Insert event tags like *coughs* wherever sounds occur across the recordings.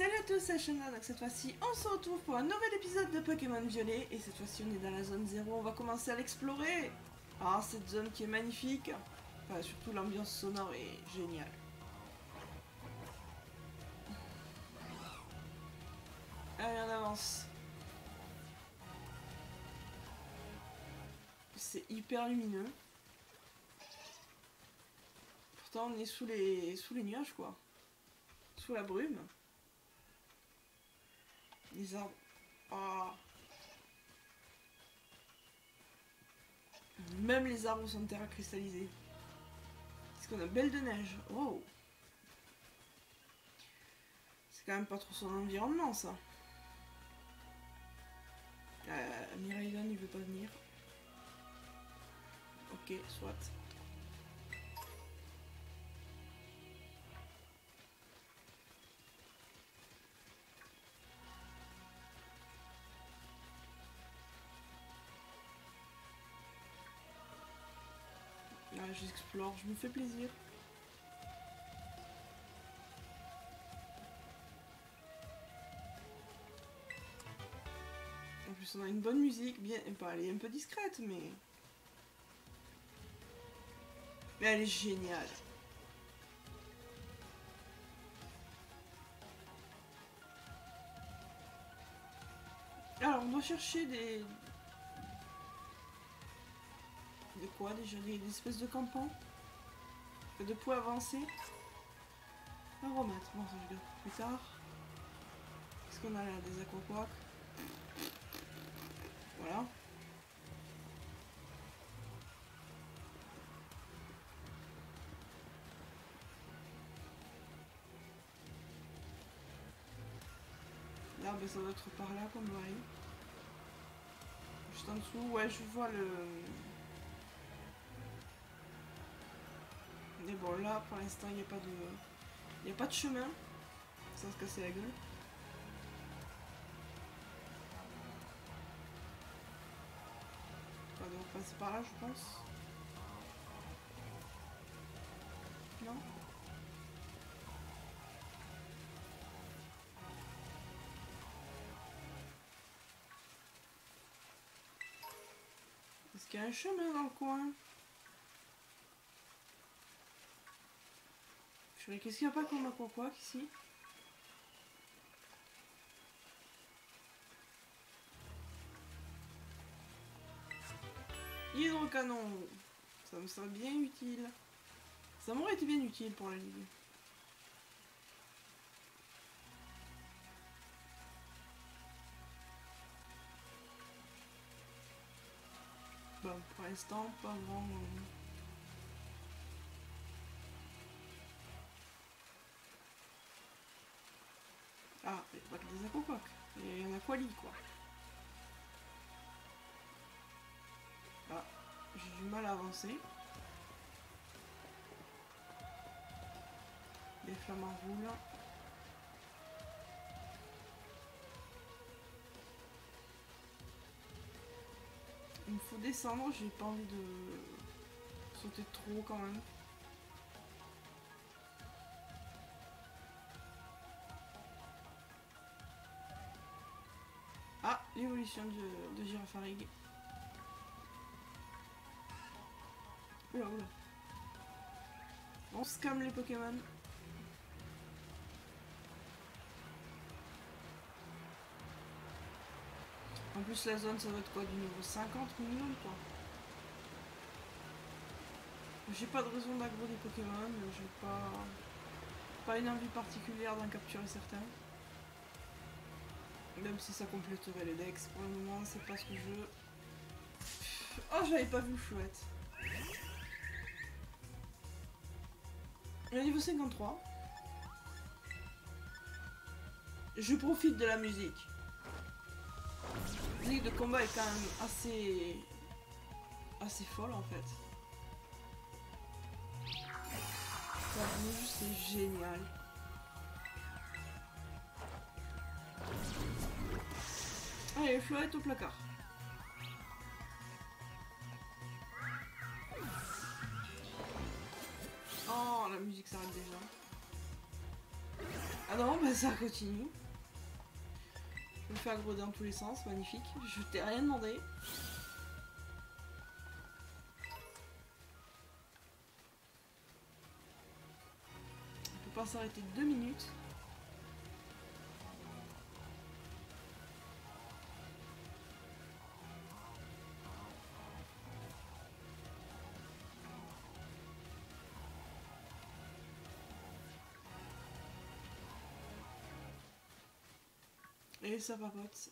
Salut à tous, c'est Shana, donc cette fois-ci on se retrouve pour un nouvel épisode de Pokémon Violet. Et cette fois-ci on est dans la zone 0, on va commencer à l'explorer. Ah cette zone qui est magnifique. Enfin surtout l'ambiance sonore est géniale. Allez on avance. C'est hyper lumineux. Pourtant on est sous les, sous les nuages quoi. Sous la brume. Les arbres. Ah. Même les arbres sont de terre cristallisée. Est-ce qu'on a belle de neige Oh C'est quand même pas trop son environnement ça. Euh, il veut pas venir. Ok, soit. J'explore, je me fais plaisir. En plus, on a une bonne musique, bien, elle est un peu discrète, mais... Mais elle est géniale. Alors, on doit chercher des, de quoi déjà des, espèces de campans De poids avancés Aromate, bon ça je garde plus tard. Qu'est-ce qu'on a là Des aquaquacs. Voilà. Là, ben, ça doit être par là qu'on doit aller. Juste en dessous, ouais, je vois le... Bon, là, pour l'instant, il n'y a pas de... Il n'y a pas de chemin. Sans se casser la gueule. On va passer par là, je pense. Non? Est-ce qu'il y a un chemin dans le coin Qu'est-ce qu'il n'y a pas comme aquaquac ici Hydrocanon Ça me serait bien utile. Ça m'aurait été bien utile pour la ligue. Bon, pour l'instant, pas vraiment... Ah, pas que des aquacoques. Il y en a quoi quoi. Ah, j'ai du mal à avancer. Les flammes en roule. Il me faut descendre, j'ai pas envie de sauter trop quand même. L'évolution de, Girafarig. Oula, oula. On scam les Pokémon. En plus la zone ça doit être quoi du niveau 50 minimum quoi. J'ai pas de raison d'aggro des Pokémon, j'ai pas, pas une envie particulière d'en capturer certains. Même si ça compléterait les decks, pour le moment, c'est pas ce que je veux. Oh, j'avais pas vu chouette. Le niveau 53. Je profite de la musique. La musique de combat est quand même assez... assez folle en fait. C'est génial. Allez, Floette au placard. Oh, la musique s'arrête déjà. Ah non, bah ça continue. Je me fais aggro dans tous les sens, magnifique. Je t'ai rien demandé. On peut pas s'arrêter deux minutes. Et ça papote.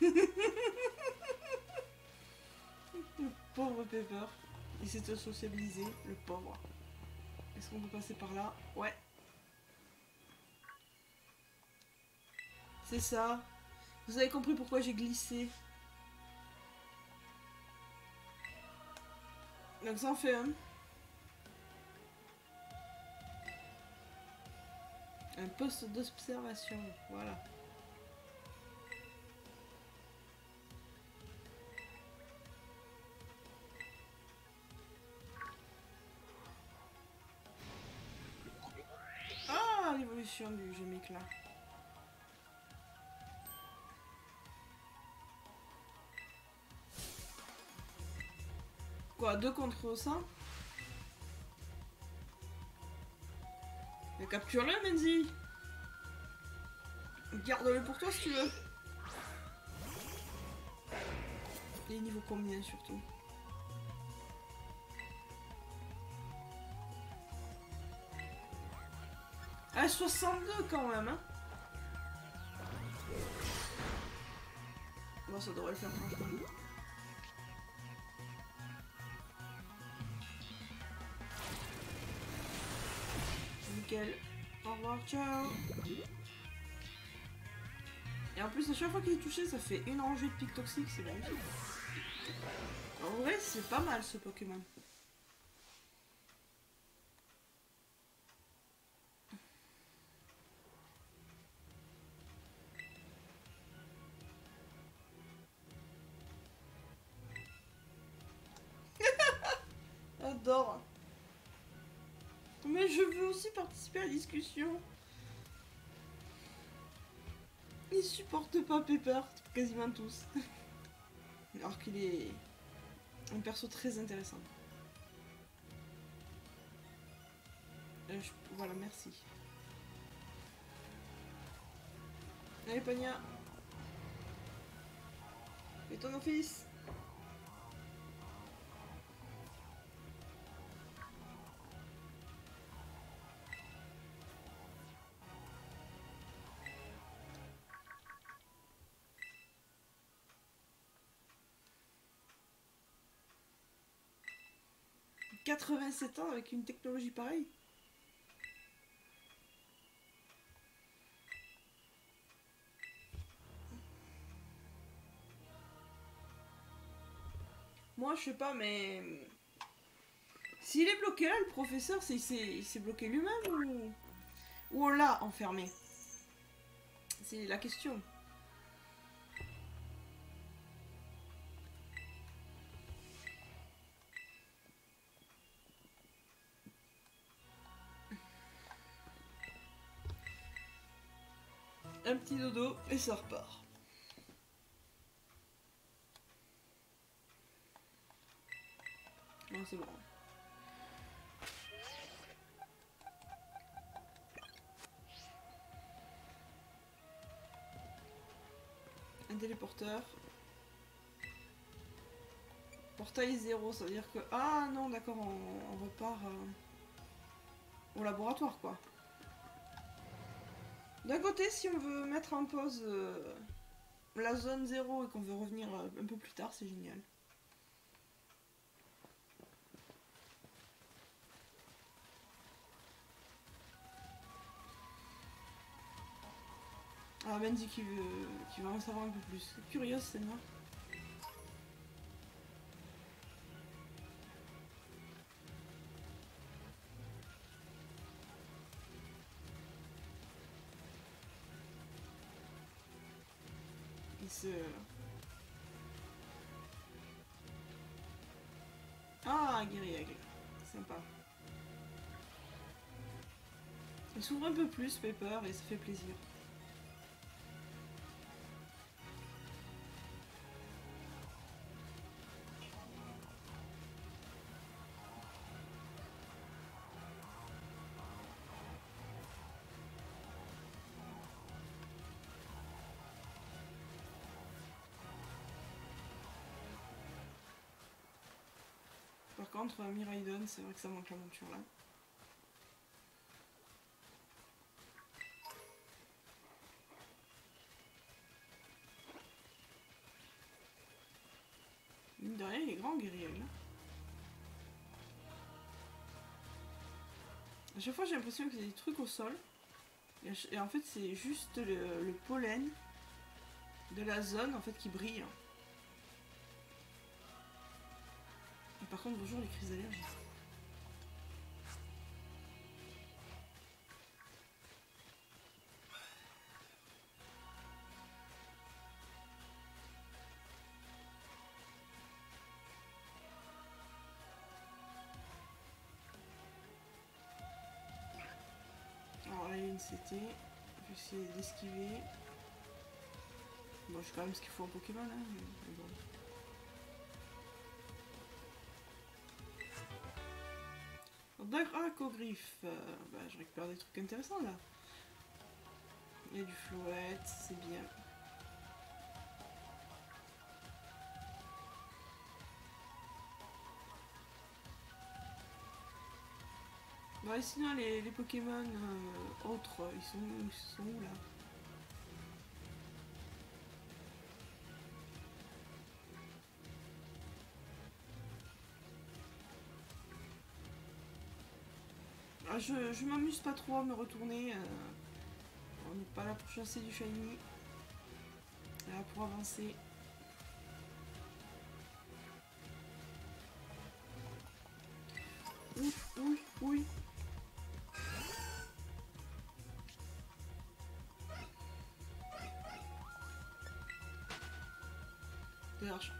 Le *laughs* pauvre Pepper. Il s'est sociabilisé, le pauvre. Est-ce qu'on peut passer par là? Ouais. C'est ça. Vous avez compris pourquoi j'ai glissé. Donc ça en fait un. Un poste d'observation, voilà. Du jeu m'éclat. Quoi, deux contre ça Mais capture-le, Menzi Garde-le pour toi si tu veux. Et niveau combien surtout? 62 quand même, hein Bon, ça devrait le faire franchement. Nickel. Au revoir, ciao Et en plus, à chaque fois qu'il est touché, ça fait une rangée de pics toxiques, c'est magnifique. En vrai, c'est pas mal ce Pokémon. Discussion. Ils supportent pas Pepper, quasiment tous. *laughs* Alors qu'il est un perso très intéressant. Euh, Voilà, merci. Allez, Pagna. Et ton office. « 87 ans avec une technologie pareille Moi, je sais pas, mais... S'il est bloqué là, le professeur, c'est- il s'est bloqué lui-même ou... Ou on l'a enfermé? C'est la question. Petit dodo et ça repart. Non, c'est bon. Un téléporteur. Portail 0, ça veut dire que... Ah non, d'accord, on, on repart euh, au laboratoire, quoi. D'un côté, si on veut mettre en pause euh, la zone 0 et qu'on veut revenir euh, un peu plus tard, c'est génial. Ah, Benji qui veut, qui veut en savoir un peu plus. Curieuse, c'est moi. S'ouvre un peu plus, Pepper, et ça fait plaisir. contre, Miraidon, c'est vrai que ça manque la monture là. À chaque fois, j'ai l'impression qu'il y a des trucs au sol. Et en fait, c'est juste le, le, pollen de la zone en fait qui brille. par contre, bonjour les crises d'allergie. D'esquiver. Bon, je sais quand même ce qu'il faut en Pokémon, hein, mais bon. Euh, bah, je récupère des trucs intéressants là. Il y a du flouette, c'est bien. Sinon, les, Pokémon euh, autres, ils sont, ils sont où là Ah, je, m'amuse pas trop à me retourner. Euh, on n'est pas là pour chasser du shiny. Là pour avancer. Ouf, oui,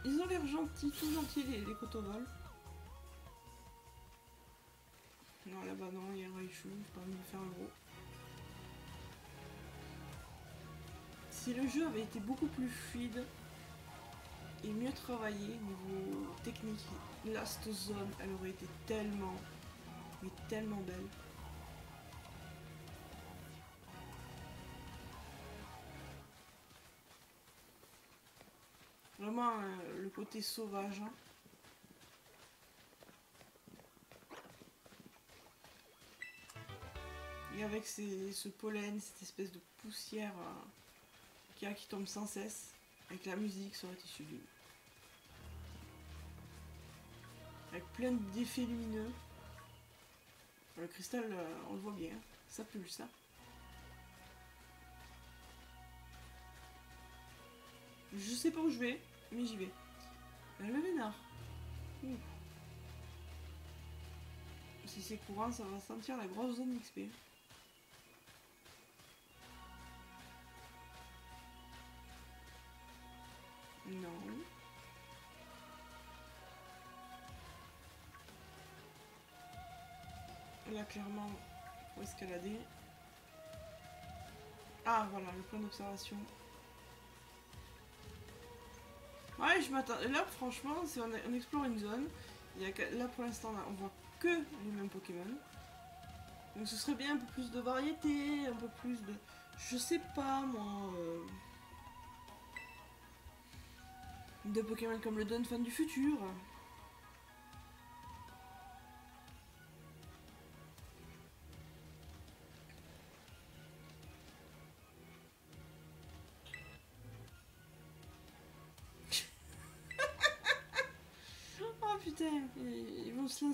Ils ont l'air gentils, tout gentils les, les. Non, là-bas, non, il y a Raichu, j'ai pas de faire un gros. Si le jeu avait été beaucoup plus fluide et mieux travaillé niveau technique, Last Zone, elle aurait été tellement, mais tellement belle. Côté sauvage. Hein. Et avec ce pollen, cette espèce de poussière euh, qui, tombe sans cesse, avec la musique, ça aurait été sublime. Avec plein d'effets lumineux. Le cristal, euh, on le voit bien, ça pue ça. Je sais pas où je vais, mais j'y vais. Euh, le vénard. Si c'est courant, ça va sentir la grosse zone XP. Non. Là, clairement, faut escalader. Ah, voilà, le point d'observation. Ouais, je m'attends. Là, franchement, si on, explore une zone, il y a... là pour l'instant, on voit que les mêmes Pokémon. Donc ce serait bien un peu plus de variété, un peu plus de... Je sais pas, moi... Euh, de Pokémon comme le Fan du futur.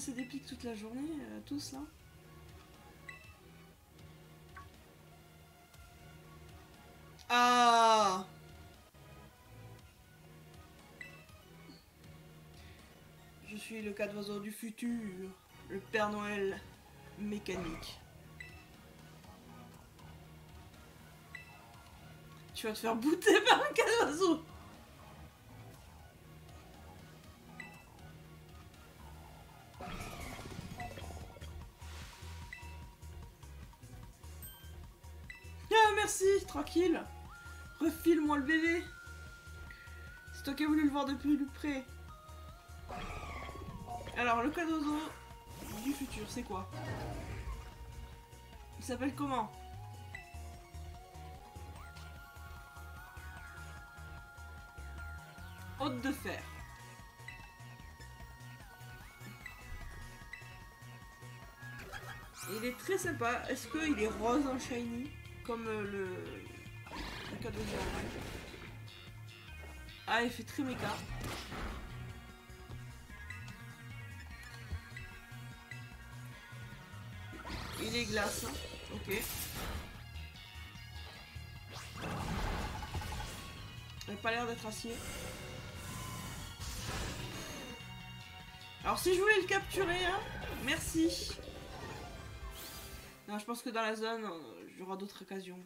Lancer des pics toute la journée, euh, tous là. Ah suis le cas d'oiseau du futur, le Père Noël mécanique. Tu vas te faire bouter par un cas d'oiseau Refile-moi le bébé. C'est toi qui as voulu le voir de plus près. Alors, le cadeau du futur, c'est quoi? Il s'appelle comment? Hôte de fer. Il est très sympa. Est-ce qu'il est rose en shiny Comme euh, le Ah, il fait très méca. Il est glace. hein. Ok. Il a pas l'air d'être acier. Alors si je voulais le capturer, hein, merci. Non, je pense que dans la zone, euh, il y aura d'autres occasions.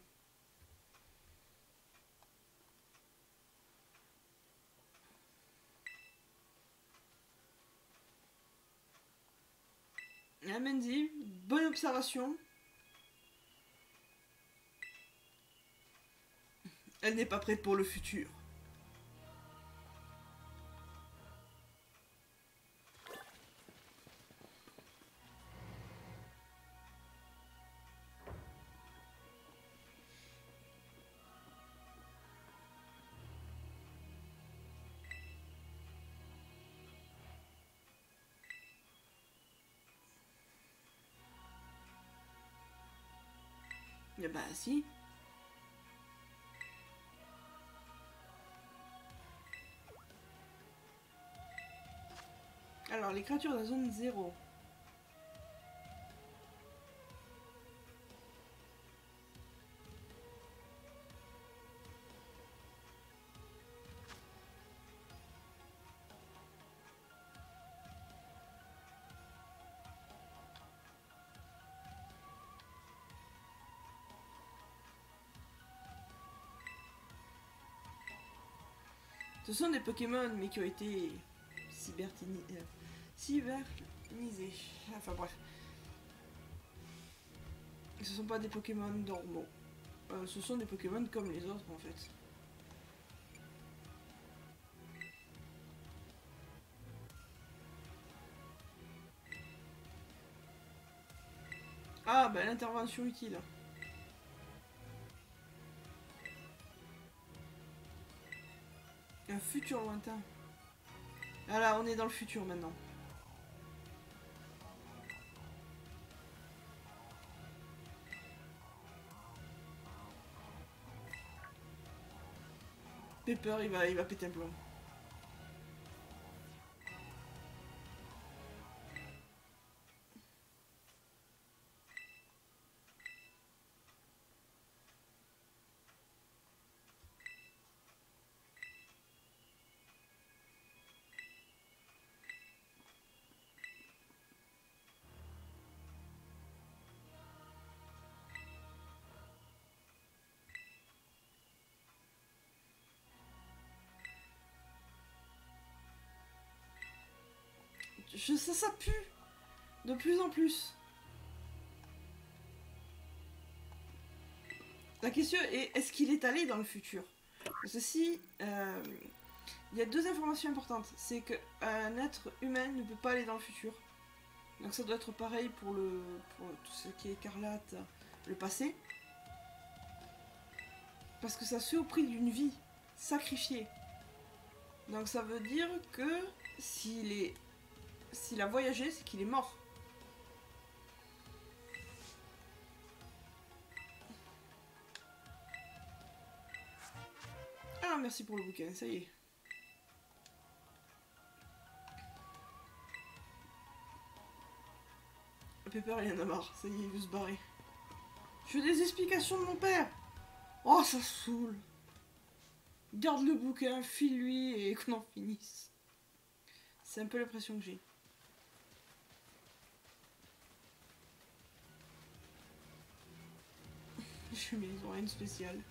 Mendy, bonne observation. Elle n'est pas prête pour le futur. Bah si. Alors, les créatures de la zone 0. Sont des Pokémon, mais qui ont été cybertini- euh, cybernisés. Enfin bref. Ce sont pas des Pokémon normaux. Euh, ce sont des Pokémon comme les autres en fait. Ah bah l'intervention utile. Futur lointain. Ah là, on est dans le futur maintenant. Pepper, il va, il va péter un plomb. Je sais, ça pue. De plus en plus. La question est, est-ce qu'il est allé dans le futur? Si... euh, Il y a deux informations importantes. C'est qu'un être humain ne peut pas aller dans le futur. Donc ça doit être pareil pour, le, pour tout ce qui est écarlate, le passé. Parce que ça se fait au prix d'une vie sacrifiée. Donc ça veut dire que s'il est s'il a voyagé, c'est qu'il est mort. Ah, merci pour le bouquin, ça y est. Pepper, il en a marre, ça y est, il veut se barrer. Je veux des explications de mon père Oh, ça saoule Garde le bouquin, file-lui et *laughs* qu'on en finisse. C'est un peu l'impression que j'ai. *laughs* Je mets les oreilles spéciales.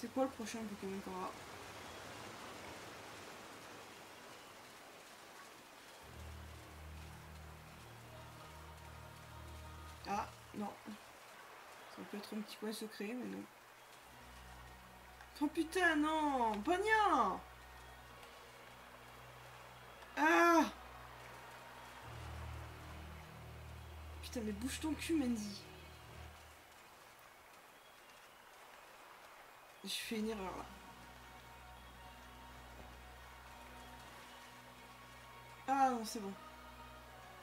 C'est quoi le prochain Pokémon qu'on aura Ah, non. Ça peut être un petit coin secret, mais non. Oh putain, non Pognon Ah Putain, mais bouge ton cul, Mandy. Je fais une erreur, là. Ah non, c'est bon.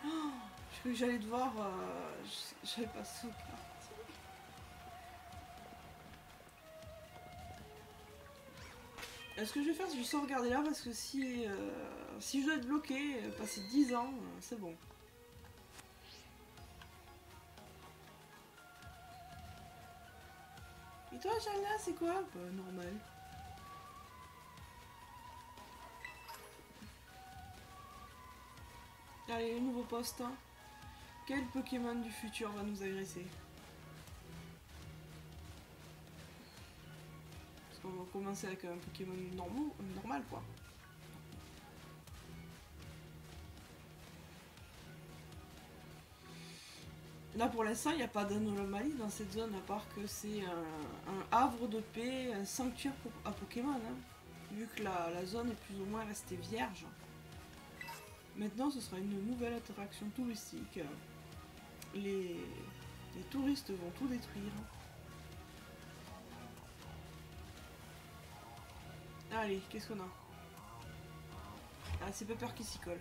Oh, je croyais que j'allais devoir... Euh, j'avais pas sauté. Ce que je vais faire, c'est juste regarder là parce que si, euh, si je dois être bloqué, euh, passer 10 ans, euh, c'est bon. Toi, Jalna, c'est quoi Bah, normal. Allez, nouveau poste. Hein. Quel Pokémon du futur va nous agresser On va commencer avec un Pokémon normal quoi. Là pour l'instant il n'y a pas d'anomalie dans cette zone à part que c'est un, havre de paix, un sanctuaire à Pokémon. Hein. vu que la, zone est plus ou moins restée vierge. Maintenant ce sera une nouvelle attraction touristique. les touristes vont tout détruire. Allez, qu'est-ce qu'on a? Ah, c'est Pepper qui s'y colle.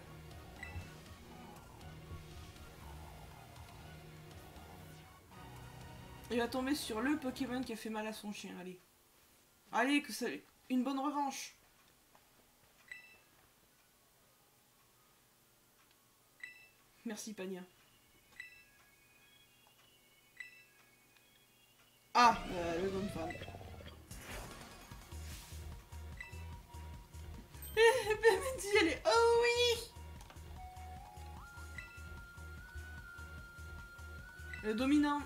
Il va tomber sur le Pokémon qui a fait mal à son chien, allez. Allez, que c'est une bonne revanche. Merci, Pania. Ah, euh, le bon fan. Benji, elle est... Oh oui Le dominant.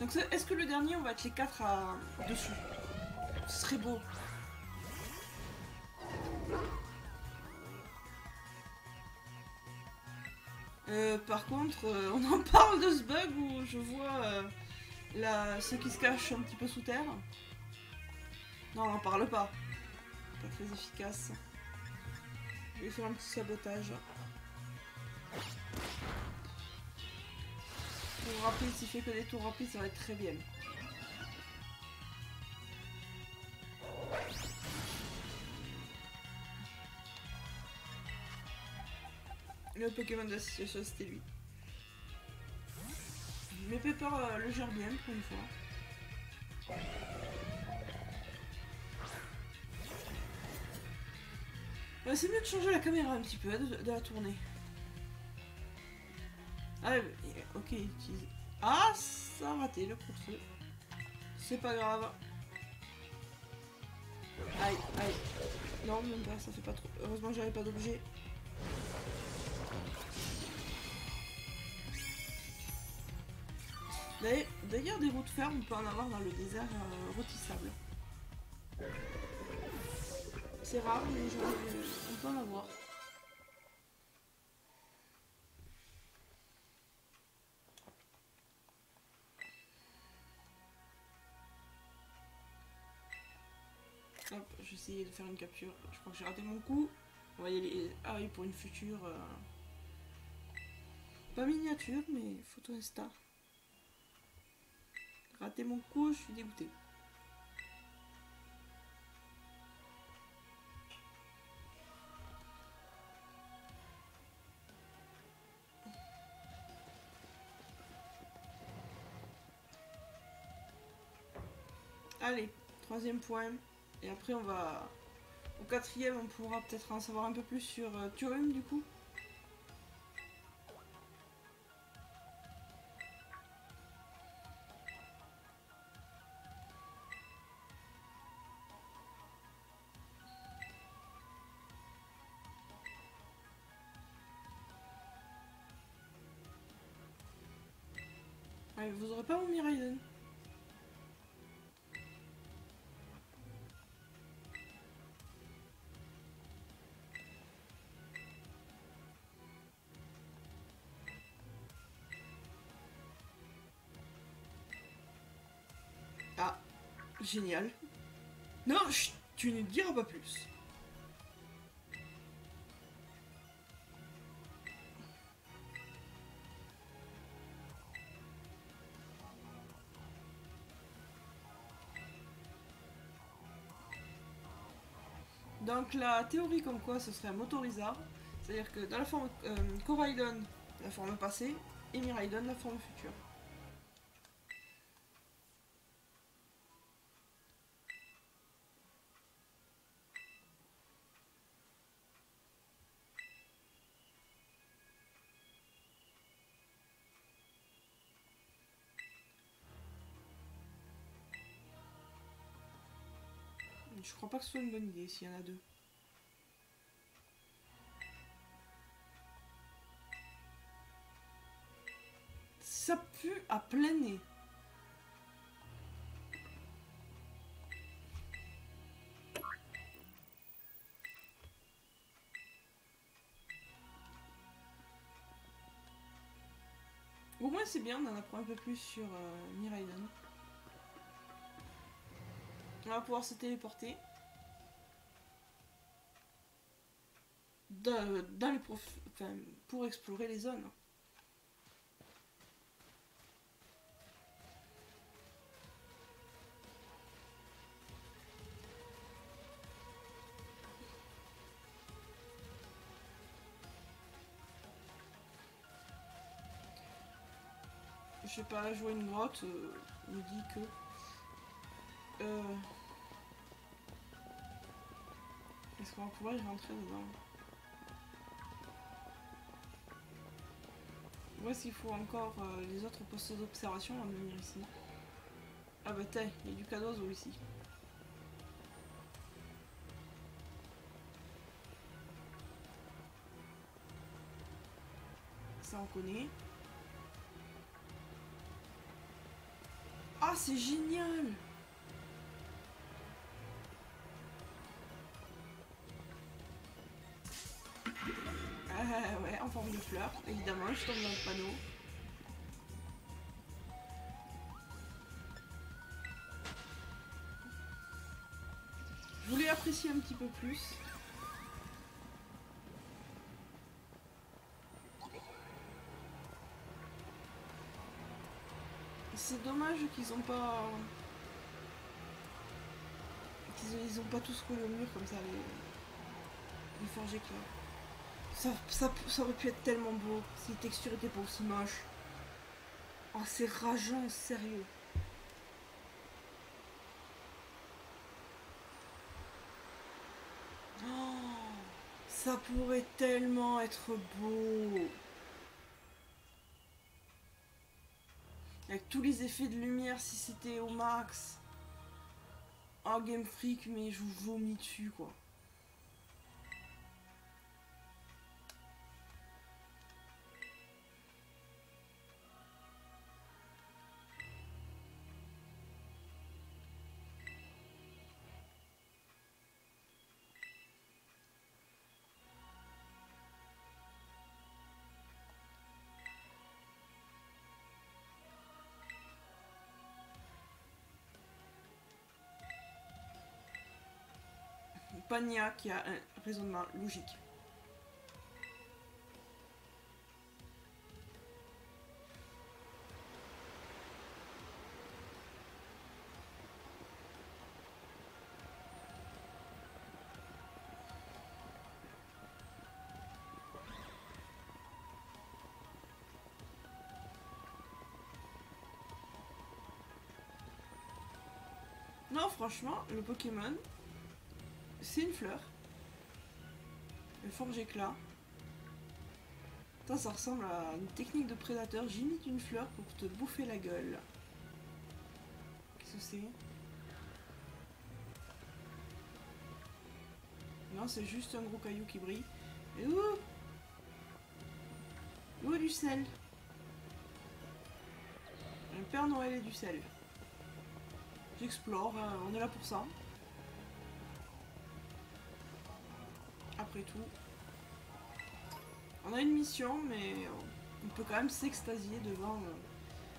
Donc est-ce que le dernier, on va être les quatre à... dessus? Ce serait beau. Euh, par contre, euh, on en *laughs* parle de ce bug où je vois euh, ceux qui se cachent un petit peu sous terre. Non, on n'en parle pas. Pas très efficace. Je vais faire un petit sabotage. Rapide, s'il fait que des tours rapides, ça va être très bien. Le Pokémon de la situation, c'était lui. Mais Pepper euh, le gère bien pour une fois. Bah, c'est mieux de changer la caméra un petit peu, de, la tournée. Ah, ok. Ah, ça a raté le feu. C'est pas grave. Aïe, aïe. Non, même pas, ça fait pas trop. Heureusement, j'avais pas d'objet. D'ailleurs, des routes fermes, on peut en avoir dans le désert euh, rôtissable. C'est rare, mais on peut en avoir. De faire une capture. Je crois que j'ai raté mon coup. On va y aller. Ah oui, pour une future. Euh, pas miniature, mais photo Insta. Raté mon coup, je suis dégoûté. Allez, troisième point. Et après, on va... Au quatrième, on pourra peut-être en savoir un peu plus sur euh, du coup. Vous aurez pas mon Miraiden hein. Génial. Non, tu ne diras pas plus. Donc la théorie comme quoi ce serait un motorizard, c'est-à-dire que dans la forme euh, la forme passée, et Miraidon, la forme future. Je crois pas que ce soit une bonne idée s'il y en a deux. Ça pue à plein nez. Au moins c'est bien, on en apprend un peu plus sur euh, Miraiden. On va pouvoir se téléporter. Dans, les prof... pour explorer les zones. Je sais pas, jouer une grotte euh, me dit que... Euh, Est-ce qu'on va pouvoir y rentrer dedans? Est-ce qu'il faut encore euh, les autres postes d'observation à venir ici Ah bah t'es, il y a du cadeau ici. Ça on connaît. Ah c'est génial ouais, en forme de fleur, évidemment, je tombe dans le panneau. Je voulais apprécier un petit peu plus. C'est dommage qu'ils ont pas... qu'ils ils ont pas tous collé au mur comme ça, les, les forges. Ça, aurait pu être tellement beau si les textures étaient pas aussi moches. Oh, c'est rageant, sérieux. Oh, ça pourrait tellement être beau. Avec tous les effets de lumière si c'était au max. Oh, Game Freak, mais je vous vomis dessus, quoi. Pania qui a un raisonnement logique. Non, franchement, le Pokémon, c'est une fleur. Le forge éclat. ça ressemble à une technique de prédateur. J'imite une fleur pour te bouffer la gueule. Qu'est-ce que c'est? Non, c'est juste un gros caillou qui brille. Et ouh Ouh, du sel? Le Père Noël et du sel. J'explore, euh, on est là pour ça. Tout. On a une mission, mais on peut quand même s'extasier devant euh,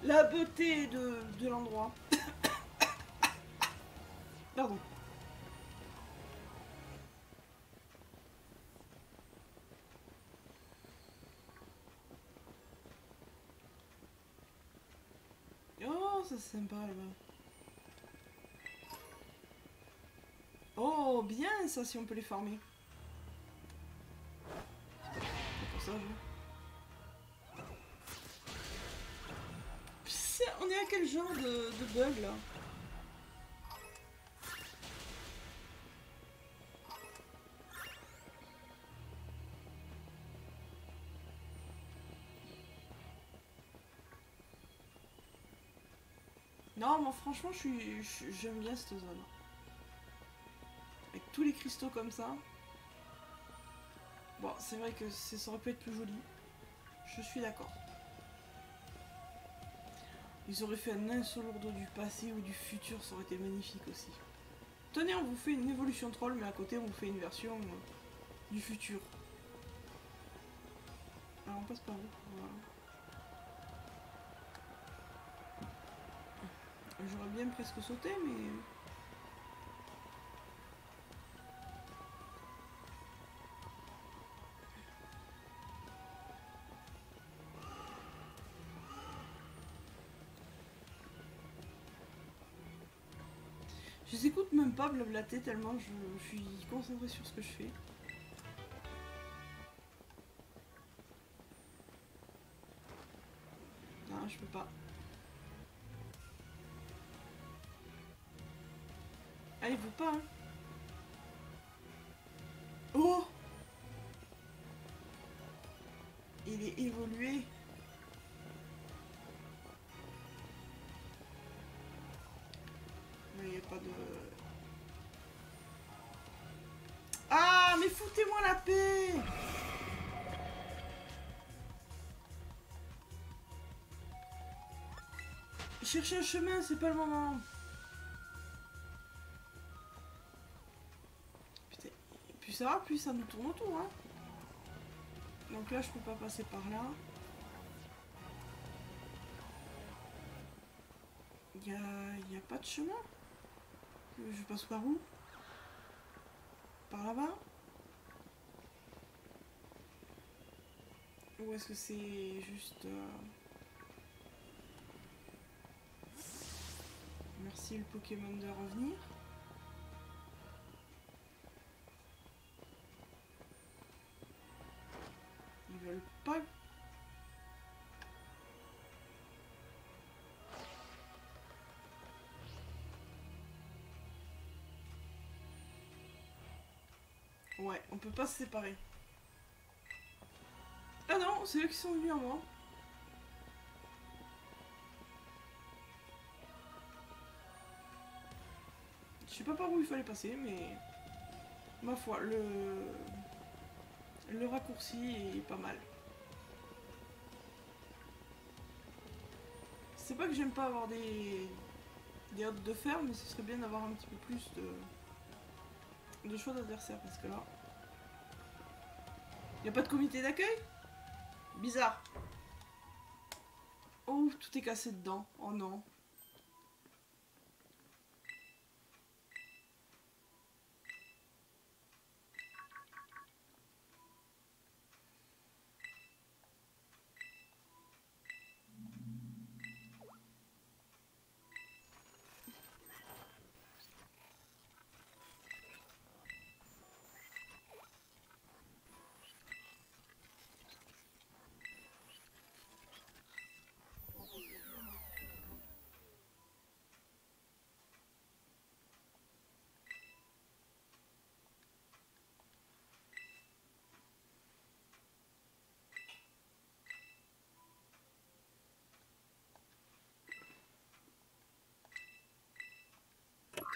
la beauté de, de l'endroit. *coughs* Pardon. Oh, c'est sympa là-bas. Oh, bien ça si on peut les former. C'est- On est à quel genre de, bug là? Non, moi franchement, j'aime bien cette zone. Avec tous les cristaux comme ça. Bon, c'est vrai que ça aurait pu être plus joli. Je suis d'accord. Ils auraient fait un nain lourd du passé ou du futur, ça aurait été magnifique aussi. Tenez, on vous fait une évolution troll, mais à côté, on vous fait une version euh, du futur. Alors, on passe par où. J'aurais bien presque sauté, mais... pas blablater tellement je, suis concentrée sur ce que je fais. Non, je peux pas. Ah, il veut pas, hein. Oh Il est évolué. Foutez-moi la paix Chercher un chemin, c'est pas le moment. Putain, plus ça va, plus ça nous tourne autour, hein. Donc là, je peux pas passer par là. Il y a, y a pas de chemin Je passe par où? Par là-bas? Ou est-ce que c'est juste... euh, Merci le Pokémon de revenir? Ils veulent pas... Ouais, on peut pas se séparer. C'est eux qui sont venus à moi. Je sais pas par où il fallait passer, mais... Ma foi, le... Le raccourci est pas mal. C'est pas que j'aime pas avoir des... Des hôtes de fer, mais ce serait bien d'avoir un petit peu plus de... De choix d'adversaires, parce que là... Y a pas de comité d'accueil? Bizarre. Oh, tout est cassé dedans. Oh non.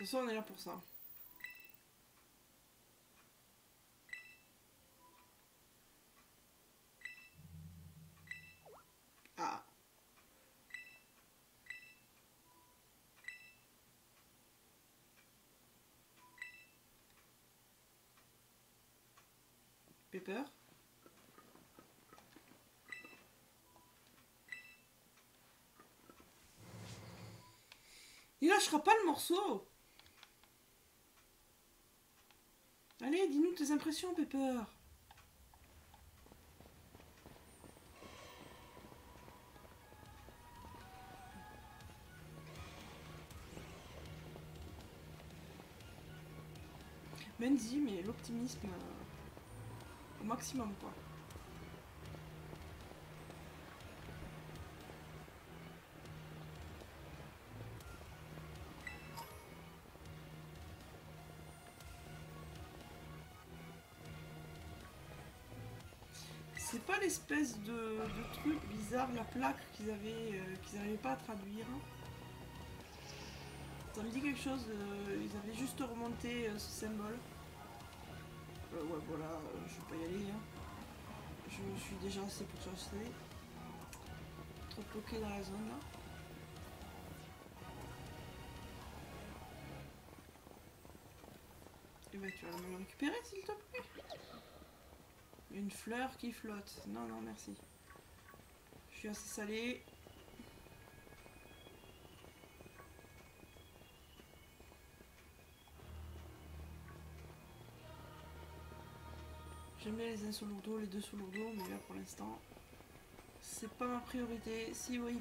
Pour ça, on est là pour ça. Ah. Pepper? Il lâchera pas le morceau Allez, dis-nous tes impressions, Pepper Benzi, mais l'optimisme euh, au maximum, quoi. L'espèce de, truc bizarre, la plaque qu'ils avaient, euh, qu'ils n'arrivaient pas à traduire. Ça me dit quelque chose, euh, ils avaient juste remonté euh, ce symbole. Ouais, voilà, je vais pas y aller. hein. Je suis déjà assez pour chasser. Trop bloqué dans la zone là. Et bah tu vas me le récupérer s'il te plaît. Une fleur qui flotte. Non, non, merci. Je suis assez salé. J'aime bien les uns sous lourdeau, les deux sous lourdeau, mais là pour l'instant, c'est pas ma priorité. Si oui,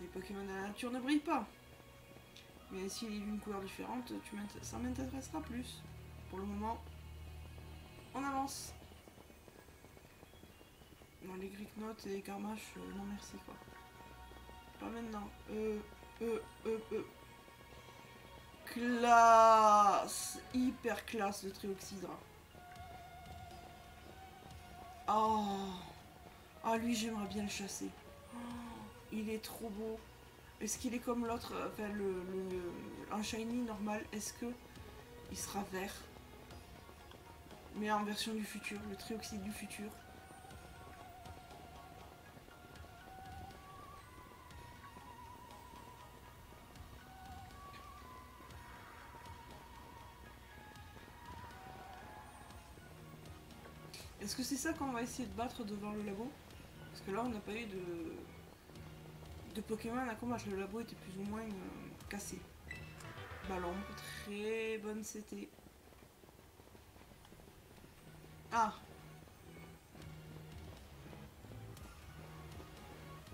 les Pokémon de la nature ne brillent pas. Mais s'il est d'une couleur différente, ça m'intéressera plus. Pour le moment, on avance. Non, les Gricknotes et les Garmash, euh, non merci quoi. Pas maintenant. Euh, euh, euh, euh. Classe Hyper classe de Trioxydra. Oh Ah lui j'aimerais bien le chasser. Oh, il est trop beau. Est-ce qu'il est comme l'autre, euh, enfin le, le un shiny normal, est-ce que il sera vert? Mais en version du futur, le trioxyde du futur. Est-ce que c'est ça qu'on va essayer de battre devant le labo? Parce que là, on n'a pas eu de, Pokémon à combattre. Le labo était plus ou moins euh, cassé. Ballon, très bonne CT. Ah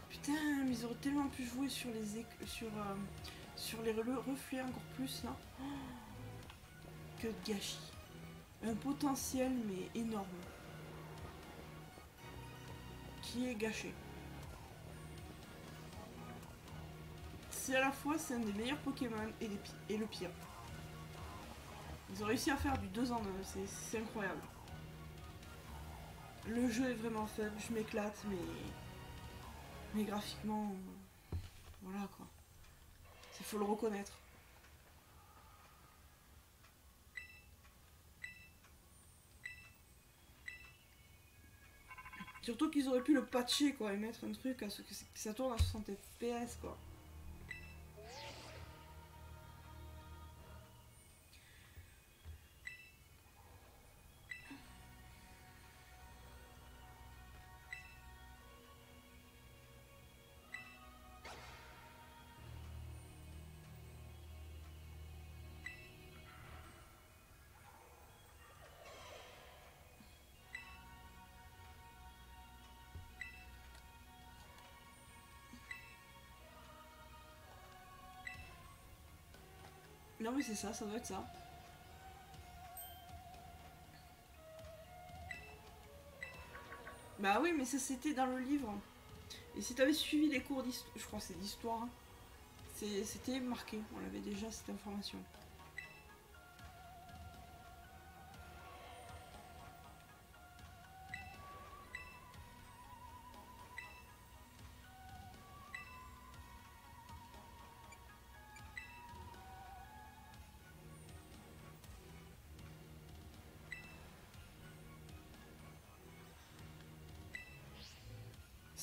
Putain, mais ils auraient tellement pu jouer sur les sur, euh, sur les reflets encore plus là. Oh, que gâchis. Un potentiel mais énorme qui est gâché. C'est à la fois c'est un des meilleurs Pokémon et, le pire. Ils ont réussi à faire du 2 en 1, c'est- c'est incroyable. Le jeu est vraiment fun, je m'éclate, mais. Mais graphiquement. Voilà quoi. Il faut le reconnaître. Surtout qu'ils auraient pu le patcher quoi et mettre un truc à ce que ça tourne à 60 fps quoi. Non mais c'est ça, ça doit être ça. Bah oui, mais ça c'était dans le livre. Et si t'avais suivi les cours d'histoire, je crois que c'est d'histoire, hein, c'était marqué, on avait déjà cette information.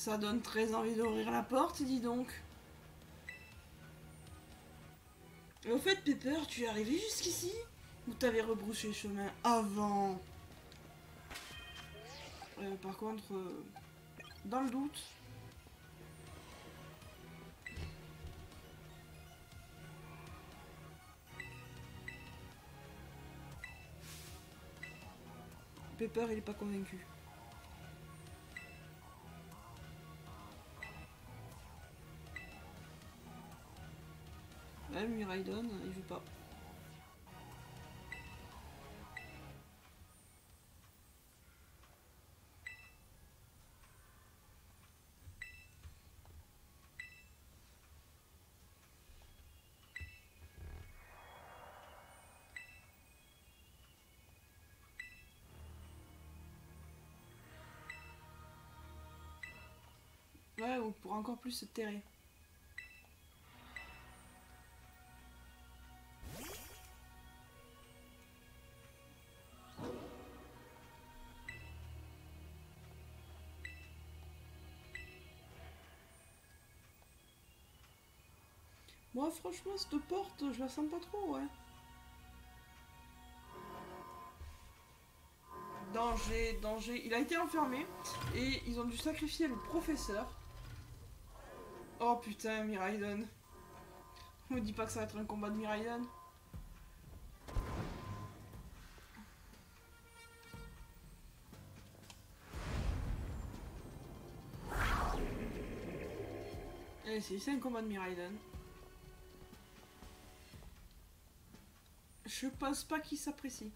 Ça donne très envie d'ouvrir la porte, dis donc. Au fait, Pepper, tu es arrivé jusqu'ici? Ou t'avais rebrouché chemin avant? Euh, par contre, euh, dans le doute... Pepper, il est pas convaincu. Ouais, Miraidon, il veut pas. Ouais, ou pour encore plus se terrer. Franchement, cette porte, je la sens pas trop, ouais. Danger, danger. Il a été enfermé et ils ont dû sacrifier le professeur. Oh putain, Miraidon. On me dit pas que ça va être un combat de Miraidon. Allez, c'est un combat de Miraidon. Je pense pas qu'il s'apprécie.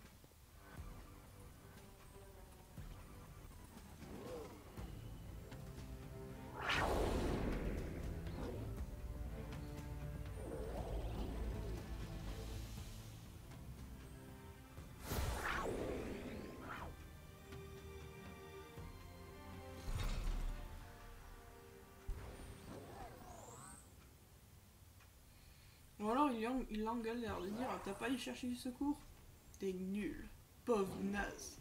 Il, en- il l'engueule l'air de dire T'as pas allé chercher du secours? T'es nul. Pauvre naze.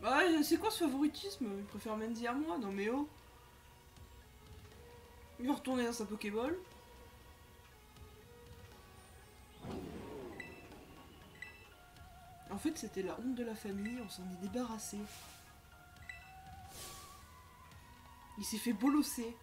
Bah, c'est quoi ce favoritisme? Il préfère Mendy à moi Non mais oh Il va retourner dans sa Pokéball. En fait, c'était la honte de la famille, on s'en est débarrassé. Il s'est fait bolosser.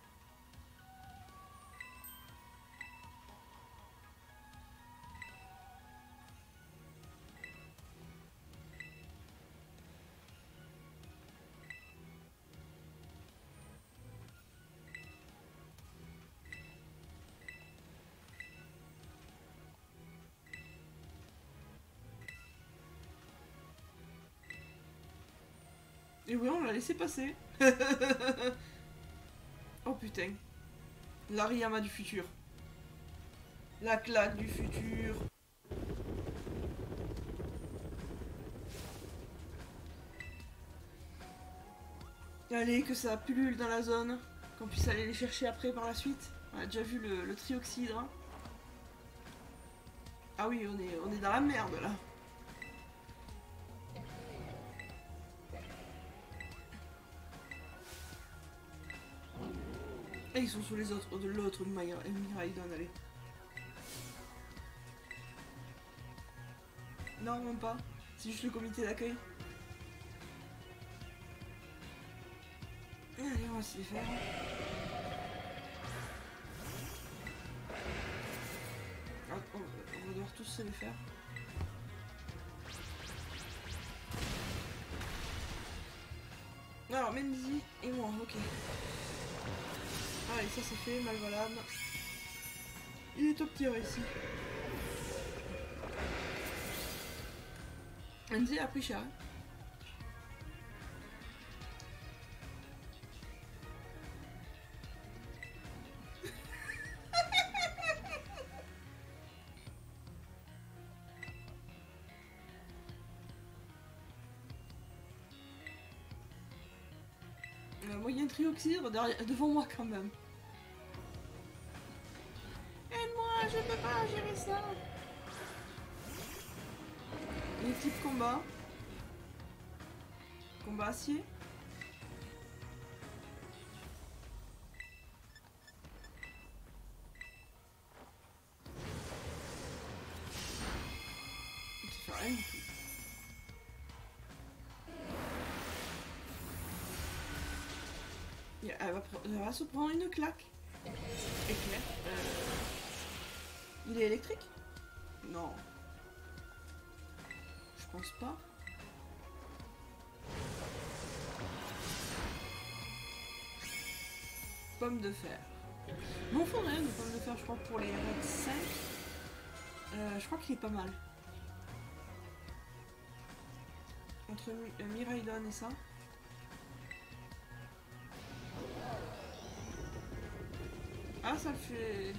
Et oui, on l'a laissé passer. *laughs* oh putain. L'Ariyama du futur. La claque du futur. Allez, que ça pullule dans la zone. Qu'on puisse aller les chercher après par la suite. On a déjà vu le, le trioxydre. Ah oui, on est, on est dans la merde là. Ils sont sous les autres, de l'autre Miraidon, allez. Non, même pas. C'est juste le comité d'accueil. On va se les faire. Ah, on, on va devoir tous se les faire. Alors, Menzi et moi, ok. Allez, ça c'est fait, Malvalade. Il est top tier ici. Menzi a pris cher. *laughs* Euh, moi, il y a un devant moi quand même. Type combat. Combat acier. Elle va, va se prendre une claque. Éclair. Euh, Il est électrique? Non. Pense pas. Pomme de fer. Bon, faut rien de pomme de fer, je crois, pour les Red 5. Euh, je crois qu'il est pas mal. Entre euh, Miraidon et ça. Ah, ça fait.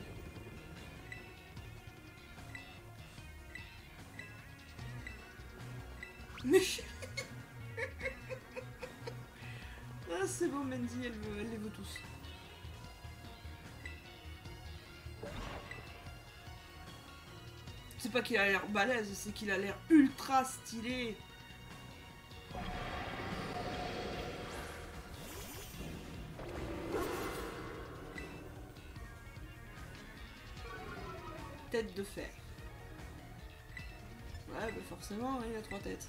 Elle, les veut tous. C'est pas qu'il a l'air balèze, c'est qu'il a l'air ultra stylé. Tête de fer. Ouais, bah forcément, il a trois têtes.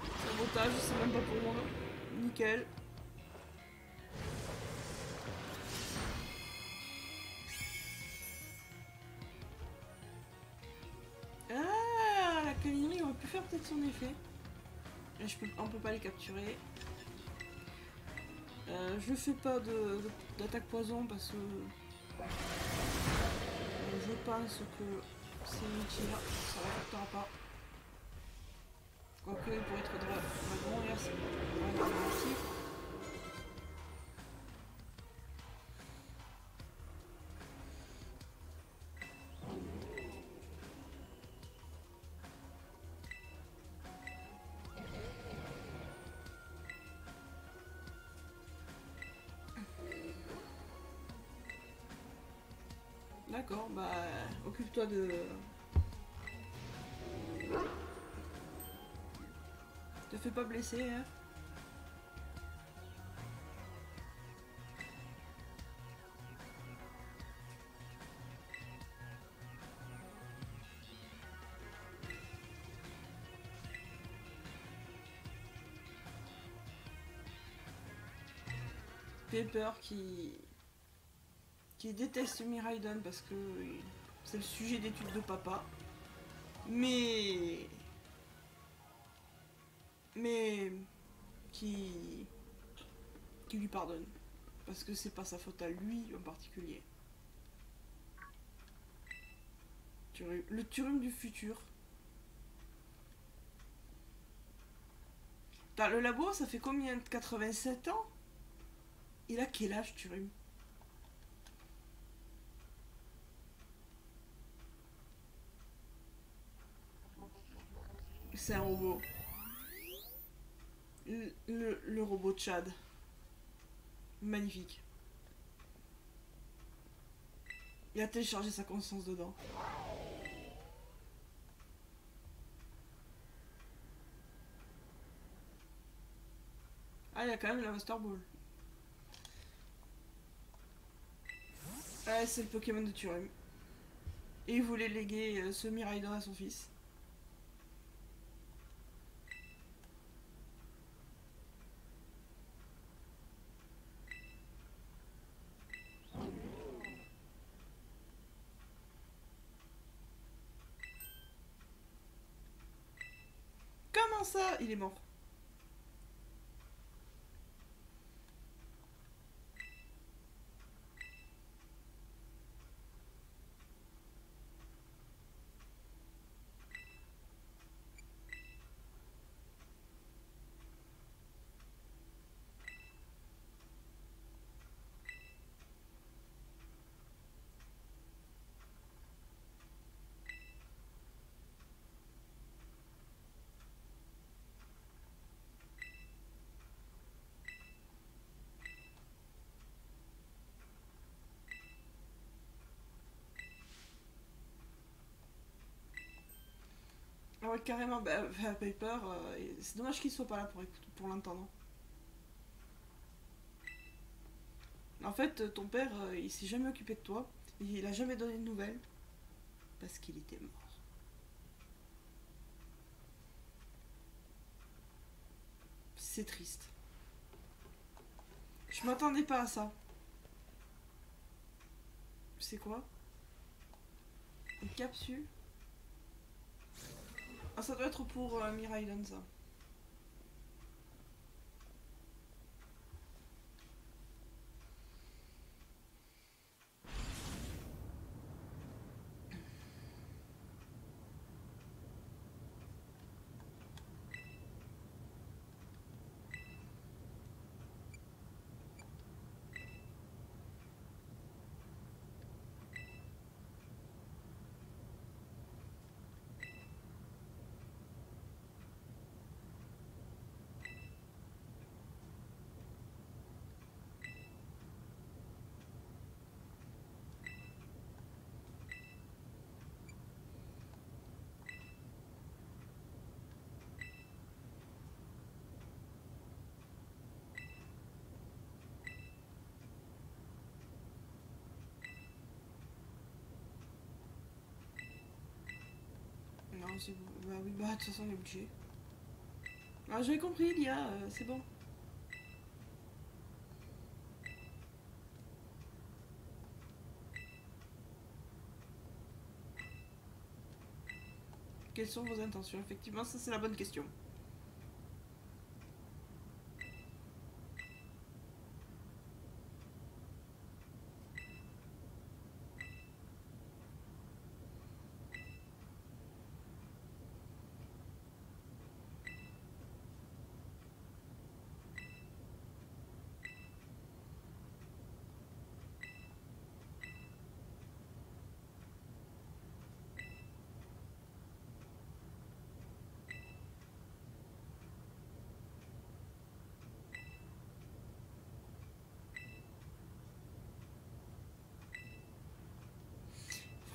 Sabotage, c'est même pas pour moi. Nickel. Je peux, on peut pas les capturer. Euh, je fais pas d'attaque poison parce que euh, je pense que c'est inutile. Ça l'affectera pas. Quoique il pourrait être dra- dragon, D'accord, bah occupe-toi de. Te fais pas blesser, hein. Pepper qui qui déteste Miraidon parce que c'est le sujet d'étude de papa. Mais. Mais. Qui. qui lui pardonne. Parce que c'est pas sa faute à lui en particulier. Le Turum du futur. Putain, le labo, ça fait combien de 87 ans? Il a quel âge, Turum C'est un robot. Le, robot Chad. Magnifique. Il a téléchargé sa conscience dedans. Ah, il y a quand même la Master Ball. C'est le Pokémon de Turum. Et il voulait léguer euh, ce Miraidon à son fils. Comment ça Il est mort. carrément. Bah, bah Paper, euh, c'est dommage qu'il soit pas là pour, pour l'intendant. En fait, euh, ton père, euh, il s'est jamais occupé de toi. Il a jamais donné de nouvelles. Parce qu'il était mort. C'est triste. Je m'attendais pas à ça. C'est quoi? Une capsule? Ah, ça doit être pour euh, Mirai ça. Bah oui, bah de toute façon, on est obligé. Ah, j'avais compris, Lia, euh, c'est bon. Quelles sont vos intentions Effectivement, ça c'est la bonne question.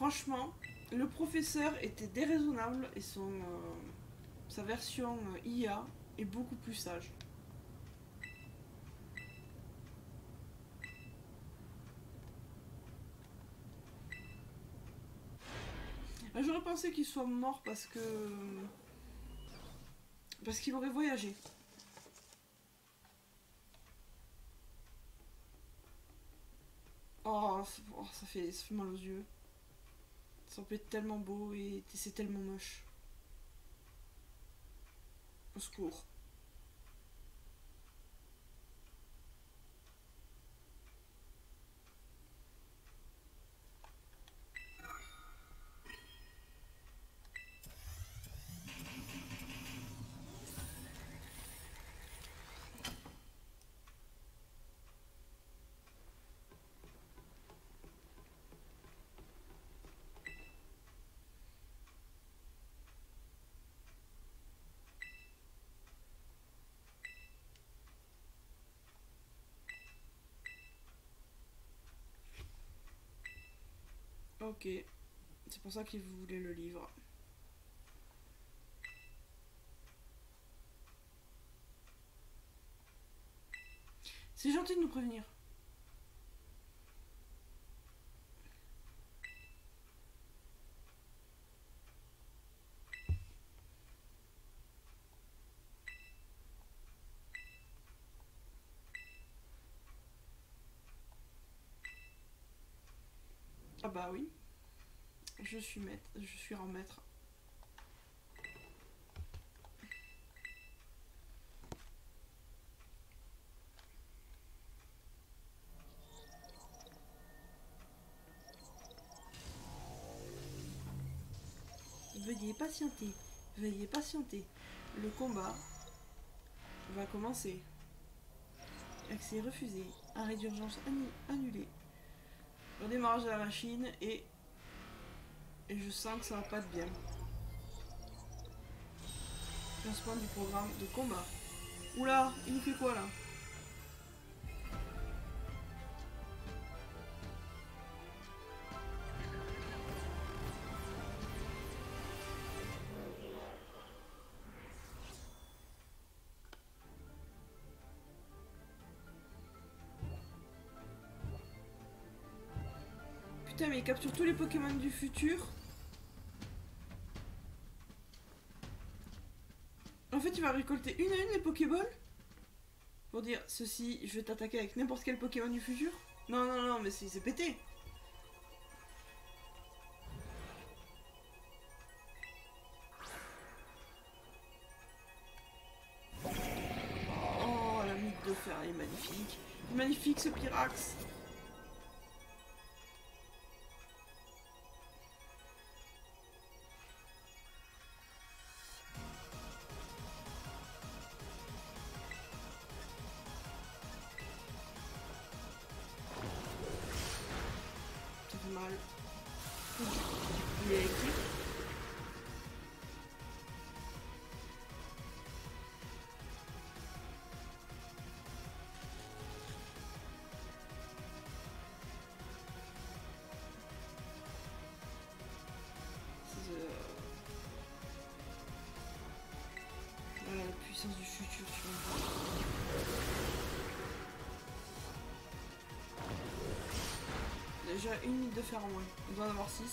Franchement, le professeur était déraisonnable et euh, sa version euh, IA est beaucoup plus sage. Ah, j'aurais pensé qu'il soit mort parce que... Parce qu'il aurait voyagé. Oh, oh ça, fait, ça fait mal aux yeux. Ça peut être tellement beau et c'est tellement moche. Au secours. Ok. C'est pour ça qu'il voulait le livre. C'est gentil de nous prévenir. Ah bah oui. Je suis maître, je suis en maître. Veuillez patienter, veuillez patienter. Le combat va commencer. Accès refusé. Arrêt d'urgence annulé. Redémarrage de la machine et... Et je sens que ça va pas être bien. Lancement du programme de combat. Oula, il nous fait quoi là? Mais il capture tous les Pokémon du futur. En fait, il va récolter une à une les Pokéballs Pour dire ceci, je vais t'attaquer avec n'importe quel Pokémon du futur Non, non, non, mais c'est pété Oh, la mythe de fer, elle est magnifique. Magnifique ce Pyrax puissance du futur, tu vois. Déjà une minute de fer en moins. On doit en avoir 6.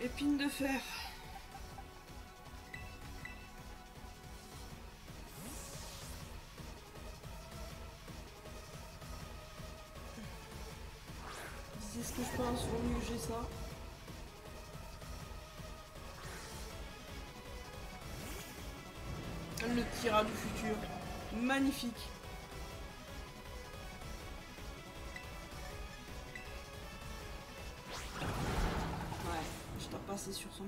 Épine de fer. Ça. Le Tira du futur. Magnifique. Ouais, je dois passer sur son...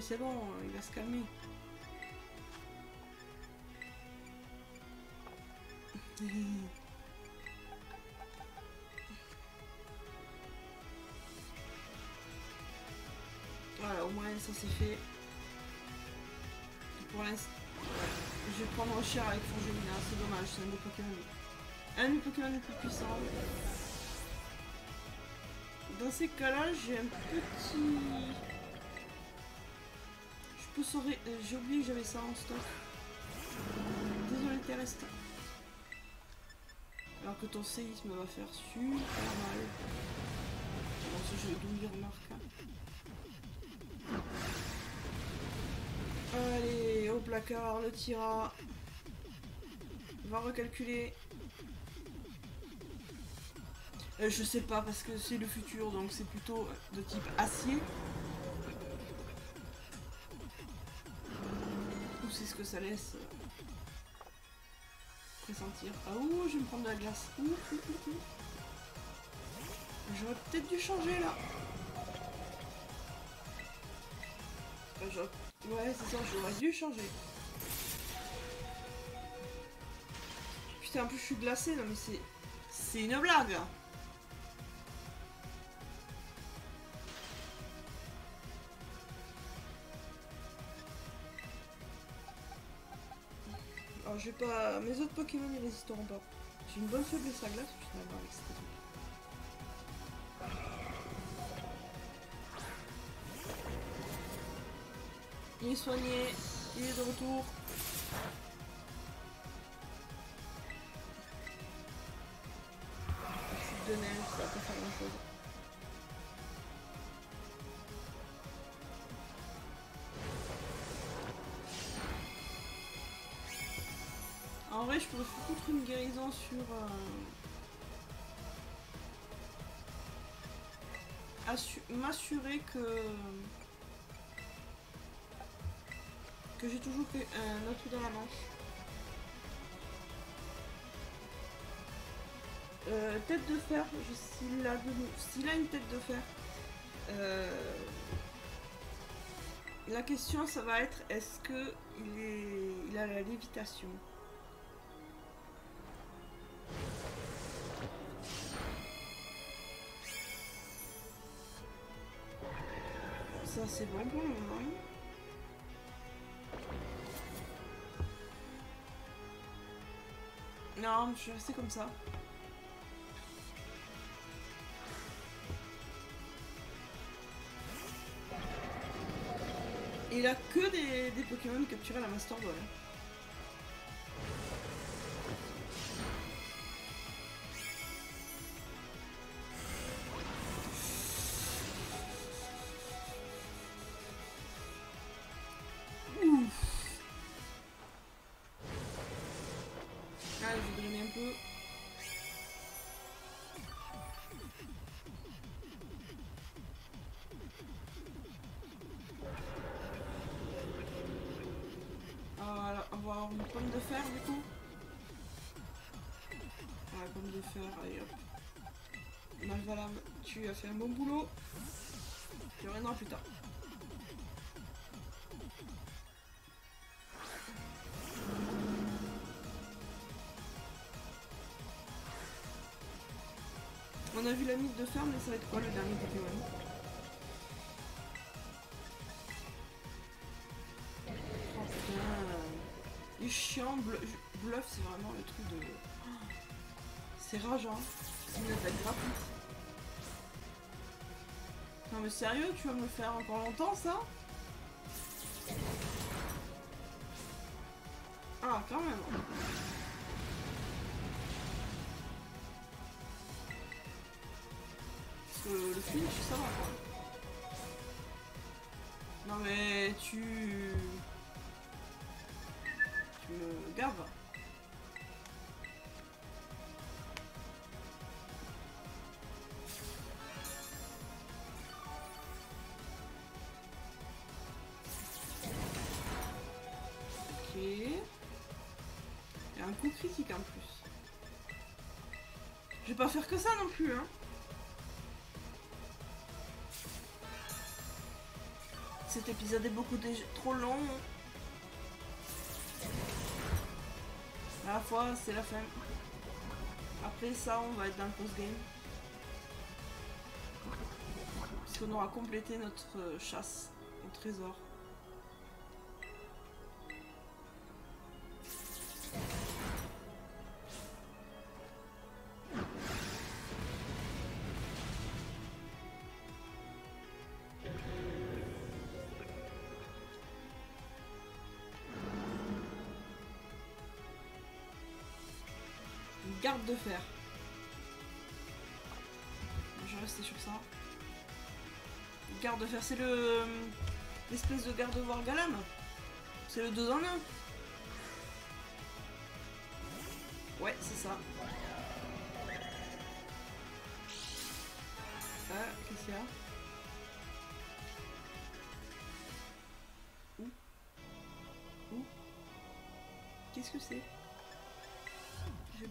C'est bon, il va se calmer. Fait. Pour l'instant, je vais prendre cher avec Fongelina, c'est dommage, c'est un des Pokémon. Un des Pokémon les plus puissants. Dans ces cas-là, j'ai un petit. Je peux sauver. J'ai oublié que j'avais ça en stock. Désolé terrestre. Alors que ton séisme va faire super mal. Bon, ça, je vais douiller remarque. Placard, le tira. Va recalculer. Euh, je sais pas parce que c'est le futur donc c'est plutôt de type acier. Ou c'est ce que ça laisse euh, pressentir. Ah ouh, je vais me prendre de la glace. J'aurais peut-être dû changer là. J'aurais- Ouais, c'est ça, j'aurais dû changer. Putain, en plus je suis glacée, non mais c'est. C'est une blague Alors j'ai pas. Mes autres Pokémon ils résisteront pas. J'ai une bonne faiblesse à glace, non, avec cette. Il est soigné, il est de retour. Chute de neige, ça va pas faire grand chose. En vrai, je pourrais foutre une guérison sur. euh, assu- M'assurer que. Que j'ai toujours que- un autre dans la manche. Euh, tête de fer, s'il a, a une tête de fer. euh, La question, ça va être est-ce que il, est... il a la lévitation? Ça, c'est bon pour le moment. Non, je suis restée comme ça. Il a que des, des Pokémon capturés à la Master Ball. Tu as fait un bon boulot. Tu reviendras plus tard. On a vu la mythe de fer, mais ça va être quoi le dernier Pokémon? Oh putain. Il est chiant, Bluff, c'est vraiment le truc de... C'est rageant. C'est une attaque. Non mais sérieux, tu vas me le faire encore longtemps ça Ah, quand même. Parce que le finish, ça va quoi. Non mais tu... Tu me gaves. Vais pas faire que ça non plus, hein. Cet épisode est beaucoup déjà trop long. À la fois, c'est la fin. Après ça, on va être dans le post-game. Puisqu'on aura complété notre euh, chasse au trésor. Garde de fer. Je vais rester sur ça. Garde de fer, c'est le. l'espèce de garde-voir Galam. C'est le 2 en 1. Ouais, c'est ça. Ah, qu'est-ce qu'il y a? Où? Où? Qu'est-ce que c'est?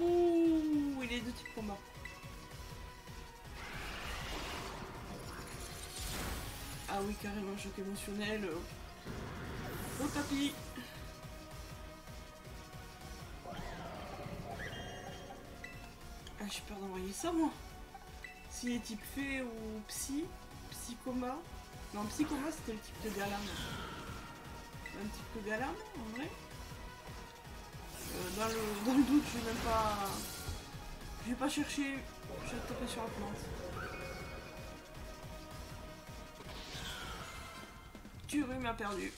Ouh, il est de type combat. Ah oui, carrément, choc émotionnel. Au tapis. Ah, j'ai peur d'envoyer ça, moi. S'il est type fée ou psy, psychoma. Non, psychoma c'était le type de galam. Un type de galam en vrai. Euh, dans, le, dans doute, je vais même pas. Je vais pas chercher. Je vais taper sur la plante. Turu m'a perdu.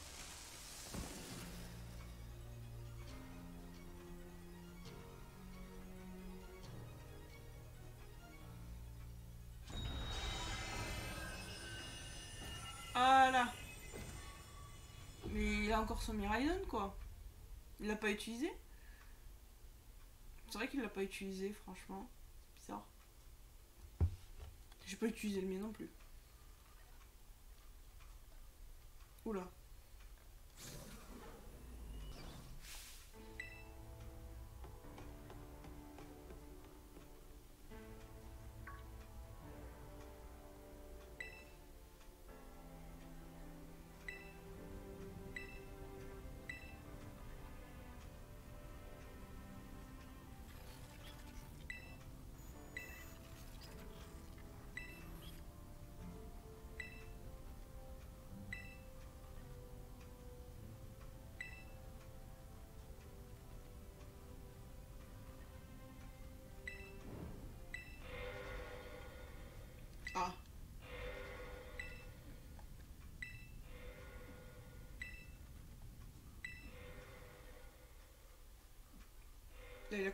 Encore son Miraidon, quoi. Il l'a pas utilisé C'est vrai qu'il l'a pas utilisé, franchement. Bizarre. J'ai pas utilisé le mien non plus. Oula.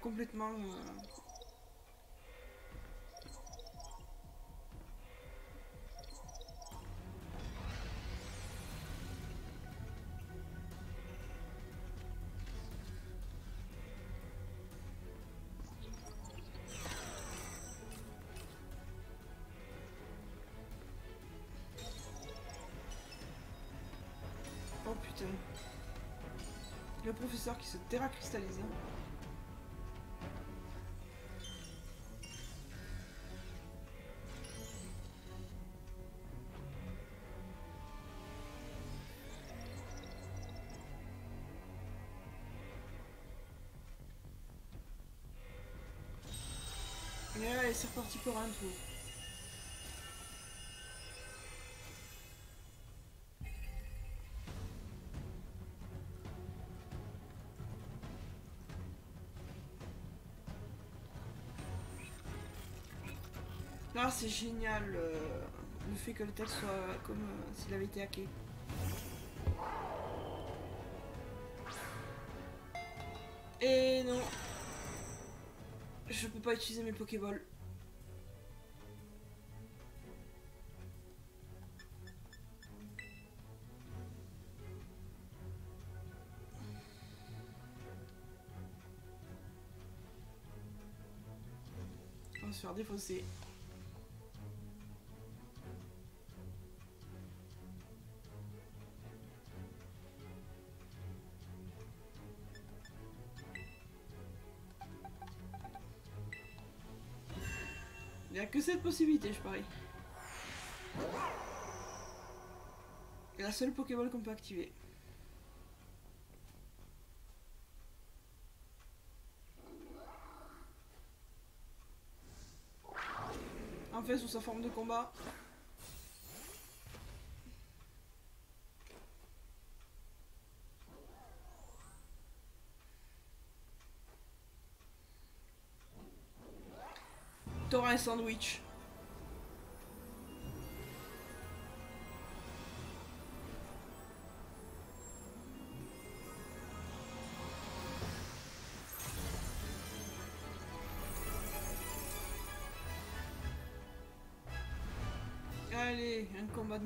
Complètement... euh, Oh putain. Le professeur qui se terracristallise. Allez, c'est reparti pour un tour. Là, c'est génial euh, le fait que le texte soit comme euh, s'il avait été hacké. Et non. Je peux pas utiliser mes Pokéballs. On va se faire défausser. Possibilité, je parie. La seule Pokéball qu'on peut activer. En fait, sous sa forme de combat. Un sandwich.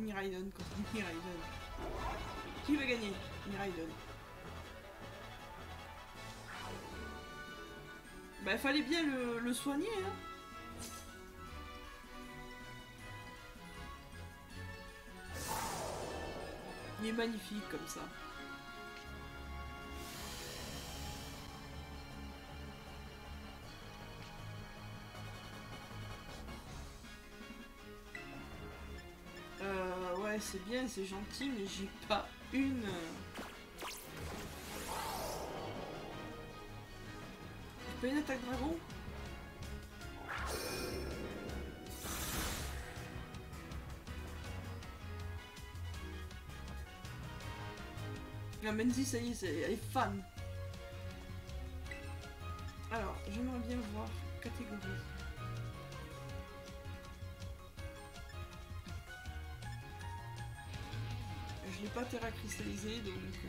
Miraidon. Qui va gagner Miraidon. Bah fallait bien le, le soigner hein. Il est magnifique comme ça. C'est bien, c'est gentil, mais j'ai pas une. euh, J'ai pas une attaque dragon La Menzi, ça y est, elle est fan. Alors, j'aimerais bien voir catégorie. Je l'ai pas terra cristallisé donc. euh.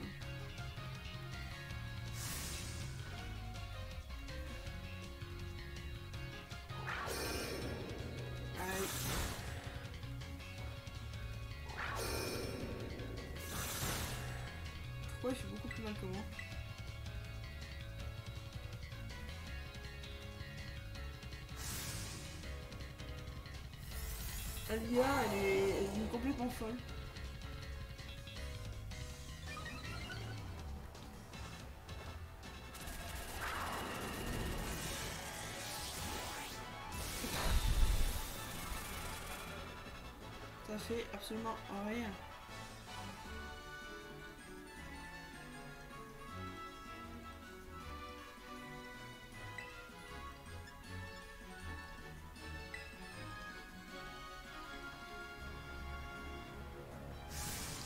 Pourquoi il fait beaucoup plus mal que moi Alia, elle est, elle est complètement folle. Fait absolument rien.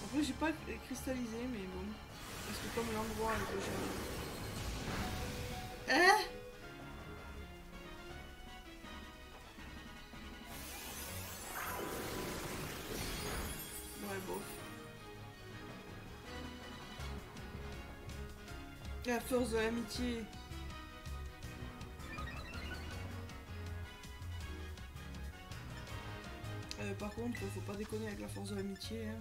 Après, j'ai pas cristallisé, mais bon. Parce que comme l'endroit est. Hein? force de l'amitié, euh, par contre, faut pas déconner avec la force de l'amitié. Hein.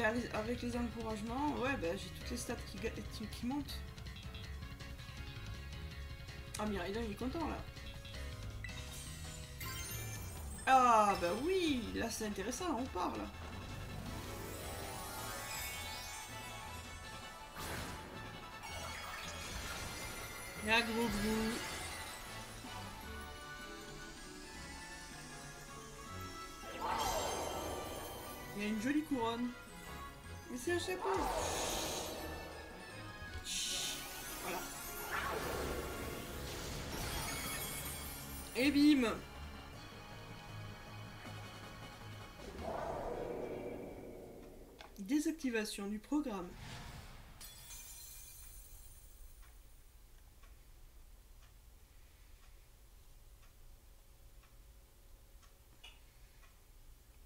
Avec les encouragements, ouais, bah, j'ai toutes les stats qui, montent. Ah, Miraidon, il est content là. Ah, bah oui, là c'est intéressant, on parle. Ya gros gros. Il y a une jolie couronne. C'est un chapeau. Voilà. Et bim Désactivation du programme.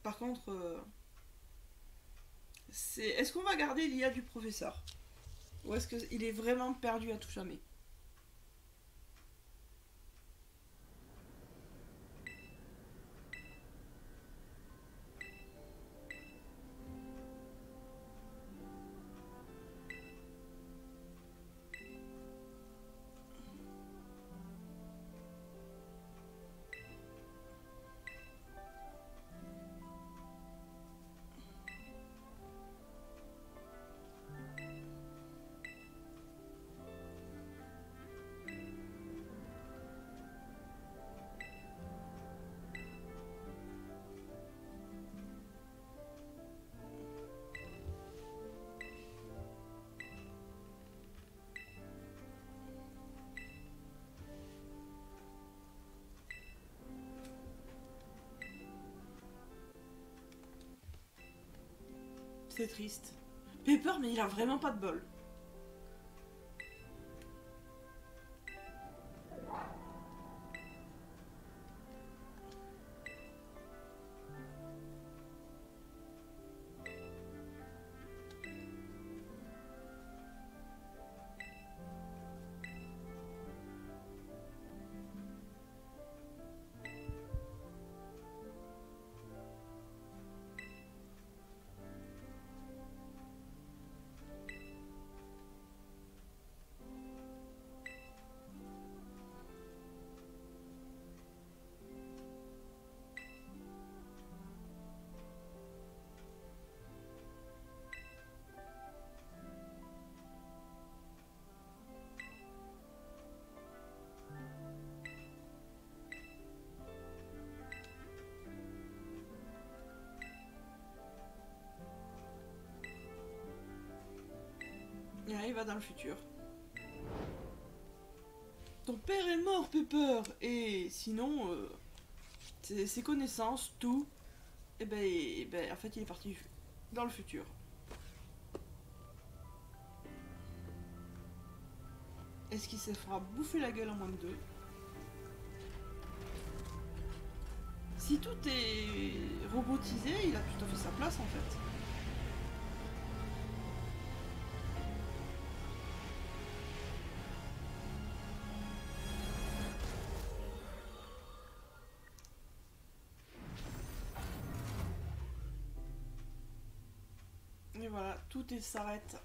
Par contre, euh, c'est garder l'IA du professeur. Ou est-ce qu'il est vraiment perdu à tout jamais? Triste. Pepper, mais il a vraiment pas de bol. Dans le futur. Ton père est mort, Pepper Et sinon, euh, ses, connaissances, tout, et eh ben, eh ben, en fait, il est parti dans le futur. Est-ce qu'il se fera bouffer la gueule en moins de deux? Si tout est robotisé, il a tout à fait sa place en fait. Tout s'arrête.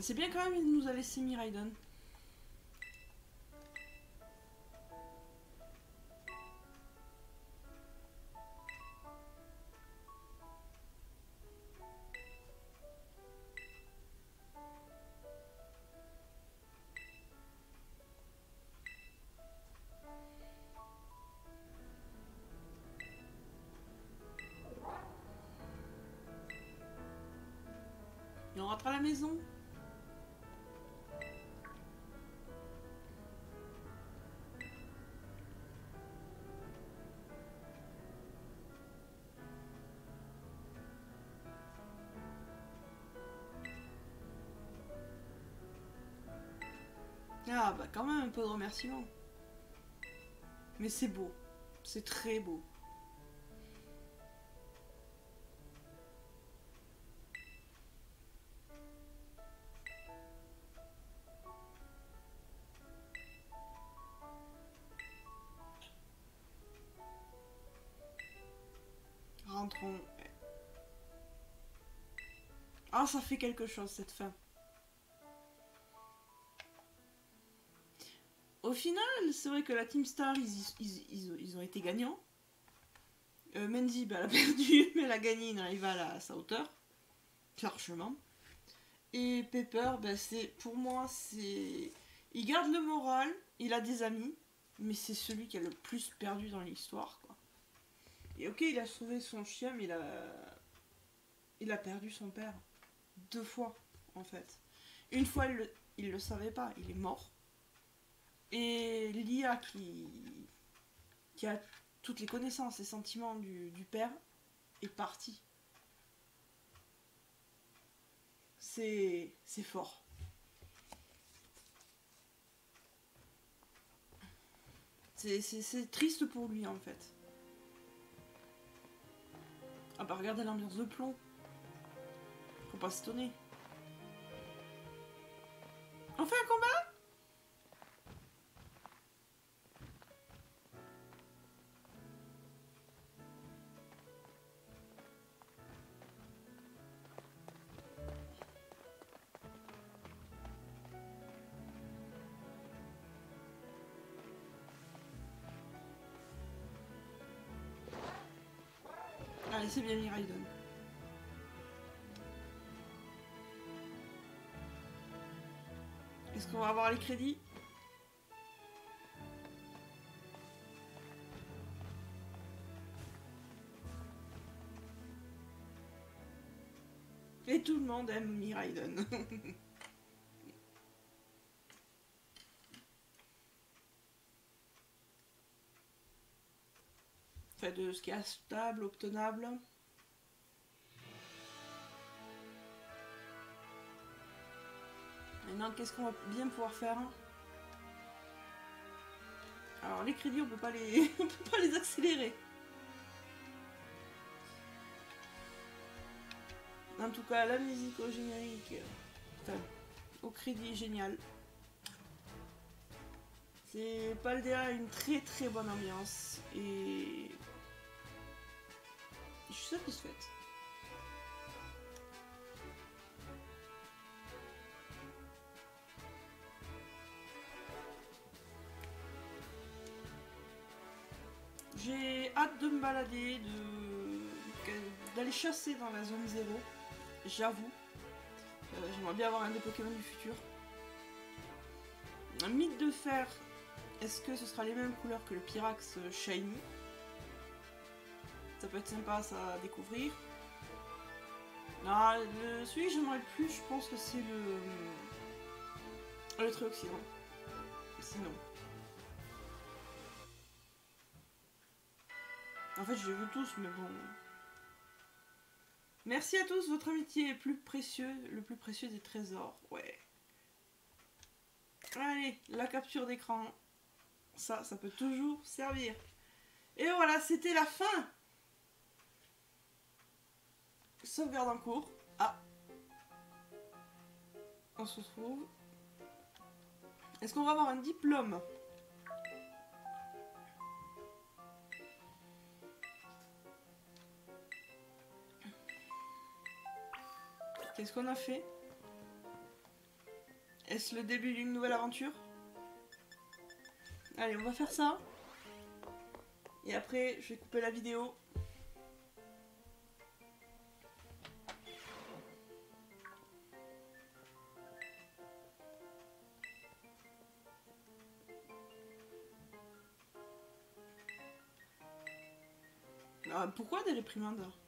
C'est bien quand même, il nous a laissé Miraiden. Ah, bah quand même un peu de remerciement. Mais c'est beau. C'est très beau. Rentrons. Ah, ça fait quelque chose cette fin. Au final, c'est vrai que la Team Star, ils, ont été gagnants. Euh, Menzi, bah, elle a *laughs* perdu, mais elle a gagné une rivale à sa hauteur. Largement. Et Pepper, bah, c'est pour moi, c'est. Il garde le moral, il a des amis, mais c'est celui qui a le plus perdu dans l'histoire. Et ok, il a sauvé son chien, mais il a. Il a perdu son père. Deux fois, en fait. Une fois, il le, il le savait pas, il est mort. Et Lia qui, a toutes les connaissances et sentiments du, du père est partie. C'est fort. C'est triste pour lui en fait. Ah bah regardez l'ambiance de plomb. Faut pas s'étonner. On fait un combat? C'est bien Raiden. Est-ce qu'on va avoir les crédits? Et tout le monde aime Miraiden. *laughs* ce qui est stable, obtenable. Maintenant, qu'est-ce qu'on va bien pouvoir faire Alors, les crédits, on peut pas les, *laughs* on peut pas les accélérer. En tout cas, la musique au générique, au crédit, génial. C'est Paldea une très très bonne ambiance et je suis satisfaite. J'ai hâte de me balader, d'aller chasser dans la zone 0, j'avoue. Euh, j'aimerais bien avoir un des Pokémon du futur. Un mythe de fer, est-ce que ce sera les mêmes couleurs que le Pyrax Shiny? Ça peut être sympa ça à découvrir. Non, le, celui que j'aimerais le plus, je pense que c'est le. Le Tréoxydant. Sinon. En fait, je les veux tous, mais bon. Merci à tous, votre amitié est plus précieux, le plus précieux des trésors. Ouais. Allez, la capture d'écran. Ça, ça peut toujours servir. Et voilà, c'était la fin Sauvegarde en cours. Ah. On se retrouve. Est-ce qu'on va avoir un diplôme? Qu'est-ce qu'on a fait? Est-ce le début d'une nouvelle aventure? Allez, on va faire ça. Et après, je vais couper la vidéo. Pourquoi des réprimandeurs?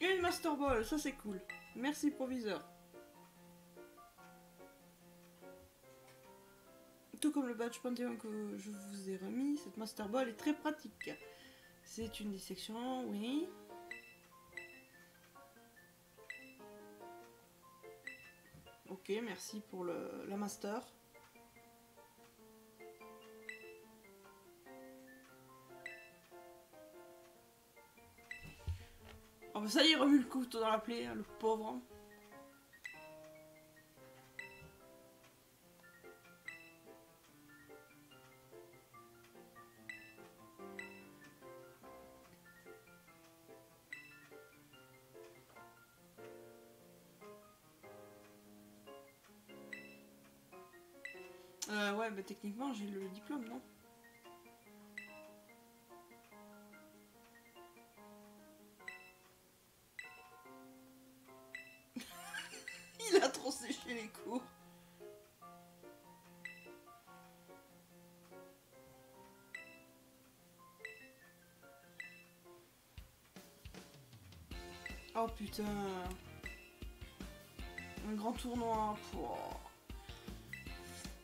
Une Master Ball, ça c'est cool. Merci proviseur. Tout comme le badge Panthéon que je vous ai remis, cette Master Ball est très pratique. C'est une dissection, oui. Ok, merci pour le, la Master. Ça y est, le couteau dans la plaie, hein, le pauvre. Euh, ouais, bah techniquement j'ai le diplôme, non? Oh putain. Un grand tournoi.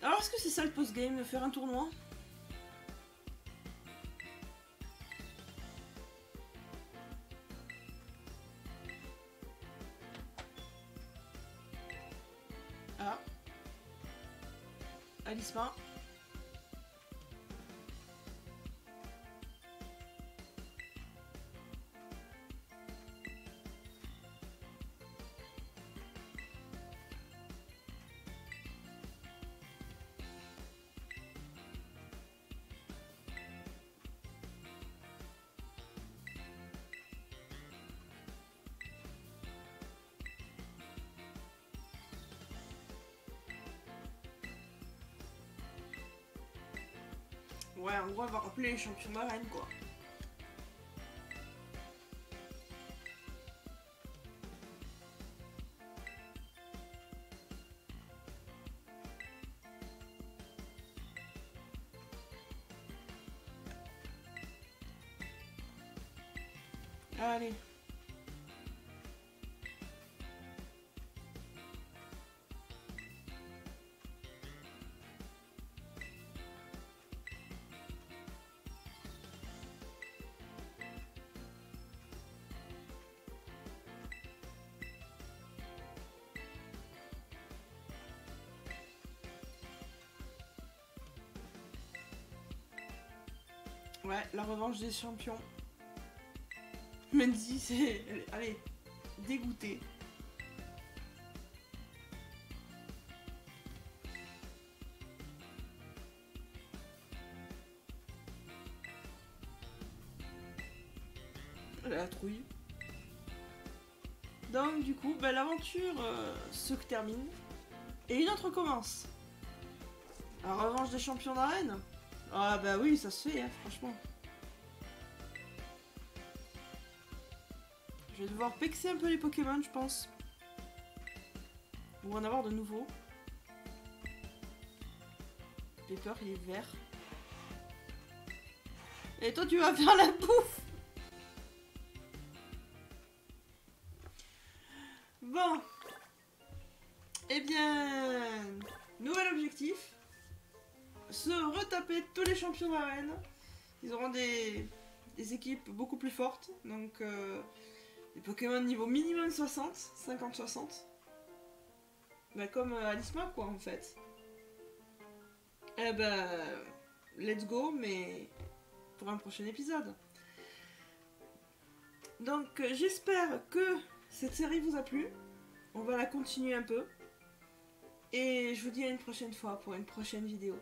Alors est-ce que c'est ça le post-game, de faire un tournoi? Ouais, en gros, on va rappeler les champions d'arène, quoi. Ouais, la revanche des champions. Mendy, c'est. Allez, dégoûté. La trouille. Donc, du coup, bah, l'aventure euh, se termine. Et une autre commence. La revanche des champions d'arène Ah, bah oui, ça se fait, hein, franchement. Je vais devoir pexer un peu les Pokémon, je pense. Ou en avoir de nouveaux. Peur, il est vert. Et toi, tu vas faire la bouffe Ils auront des, équipes beaucoup plus fortes. Donc, euh, des Pokémon niveau minimum 60, 50-60. Bah comme euh, Alisma quoi en fait. Eh bah, let's go, mais pour un prochain épisode. Donc euh, j'espère que cette série vous a plu. On va la continuer un peu. Et je vous dis à une prochaine fois pour une prochaine vidéo.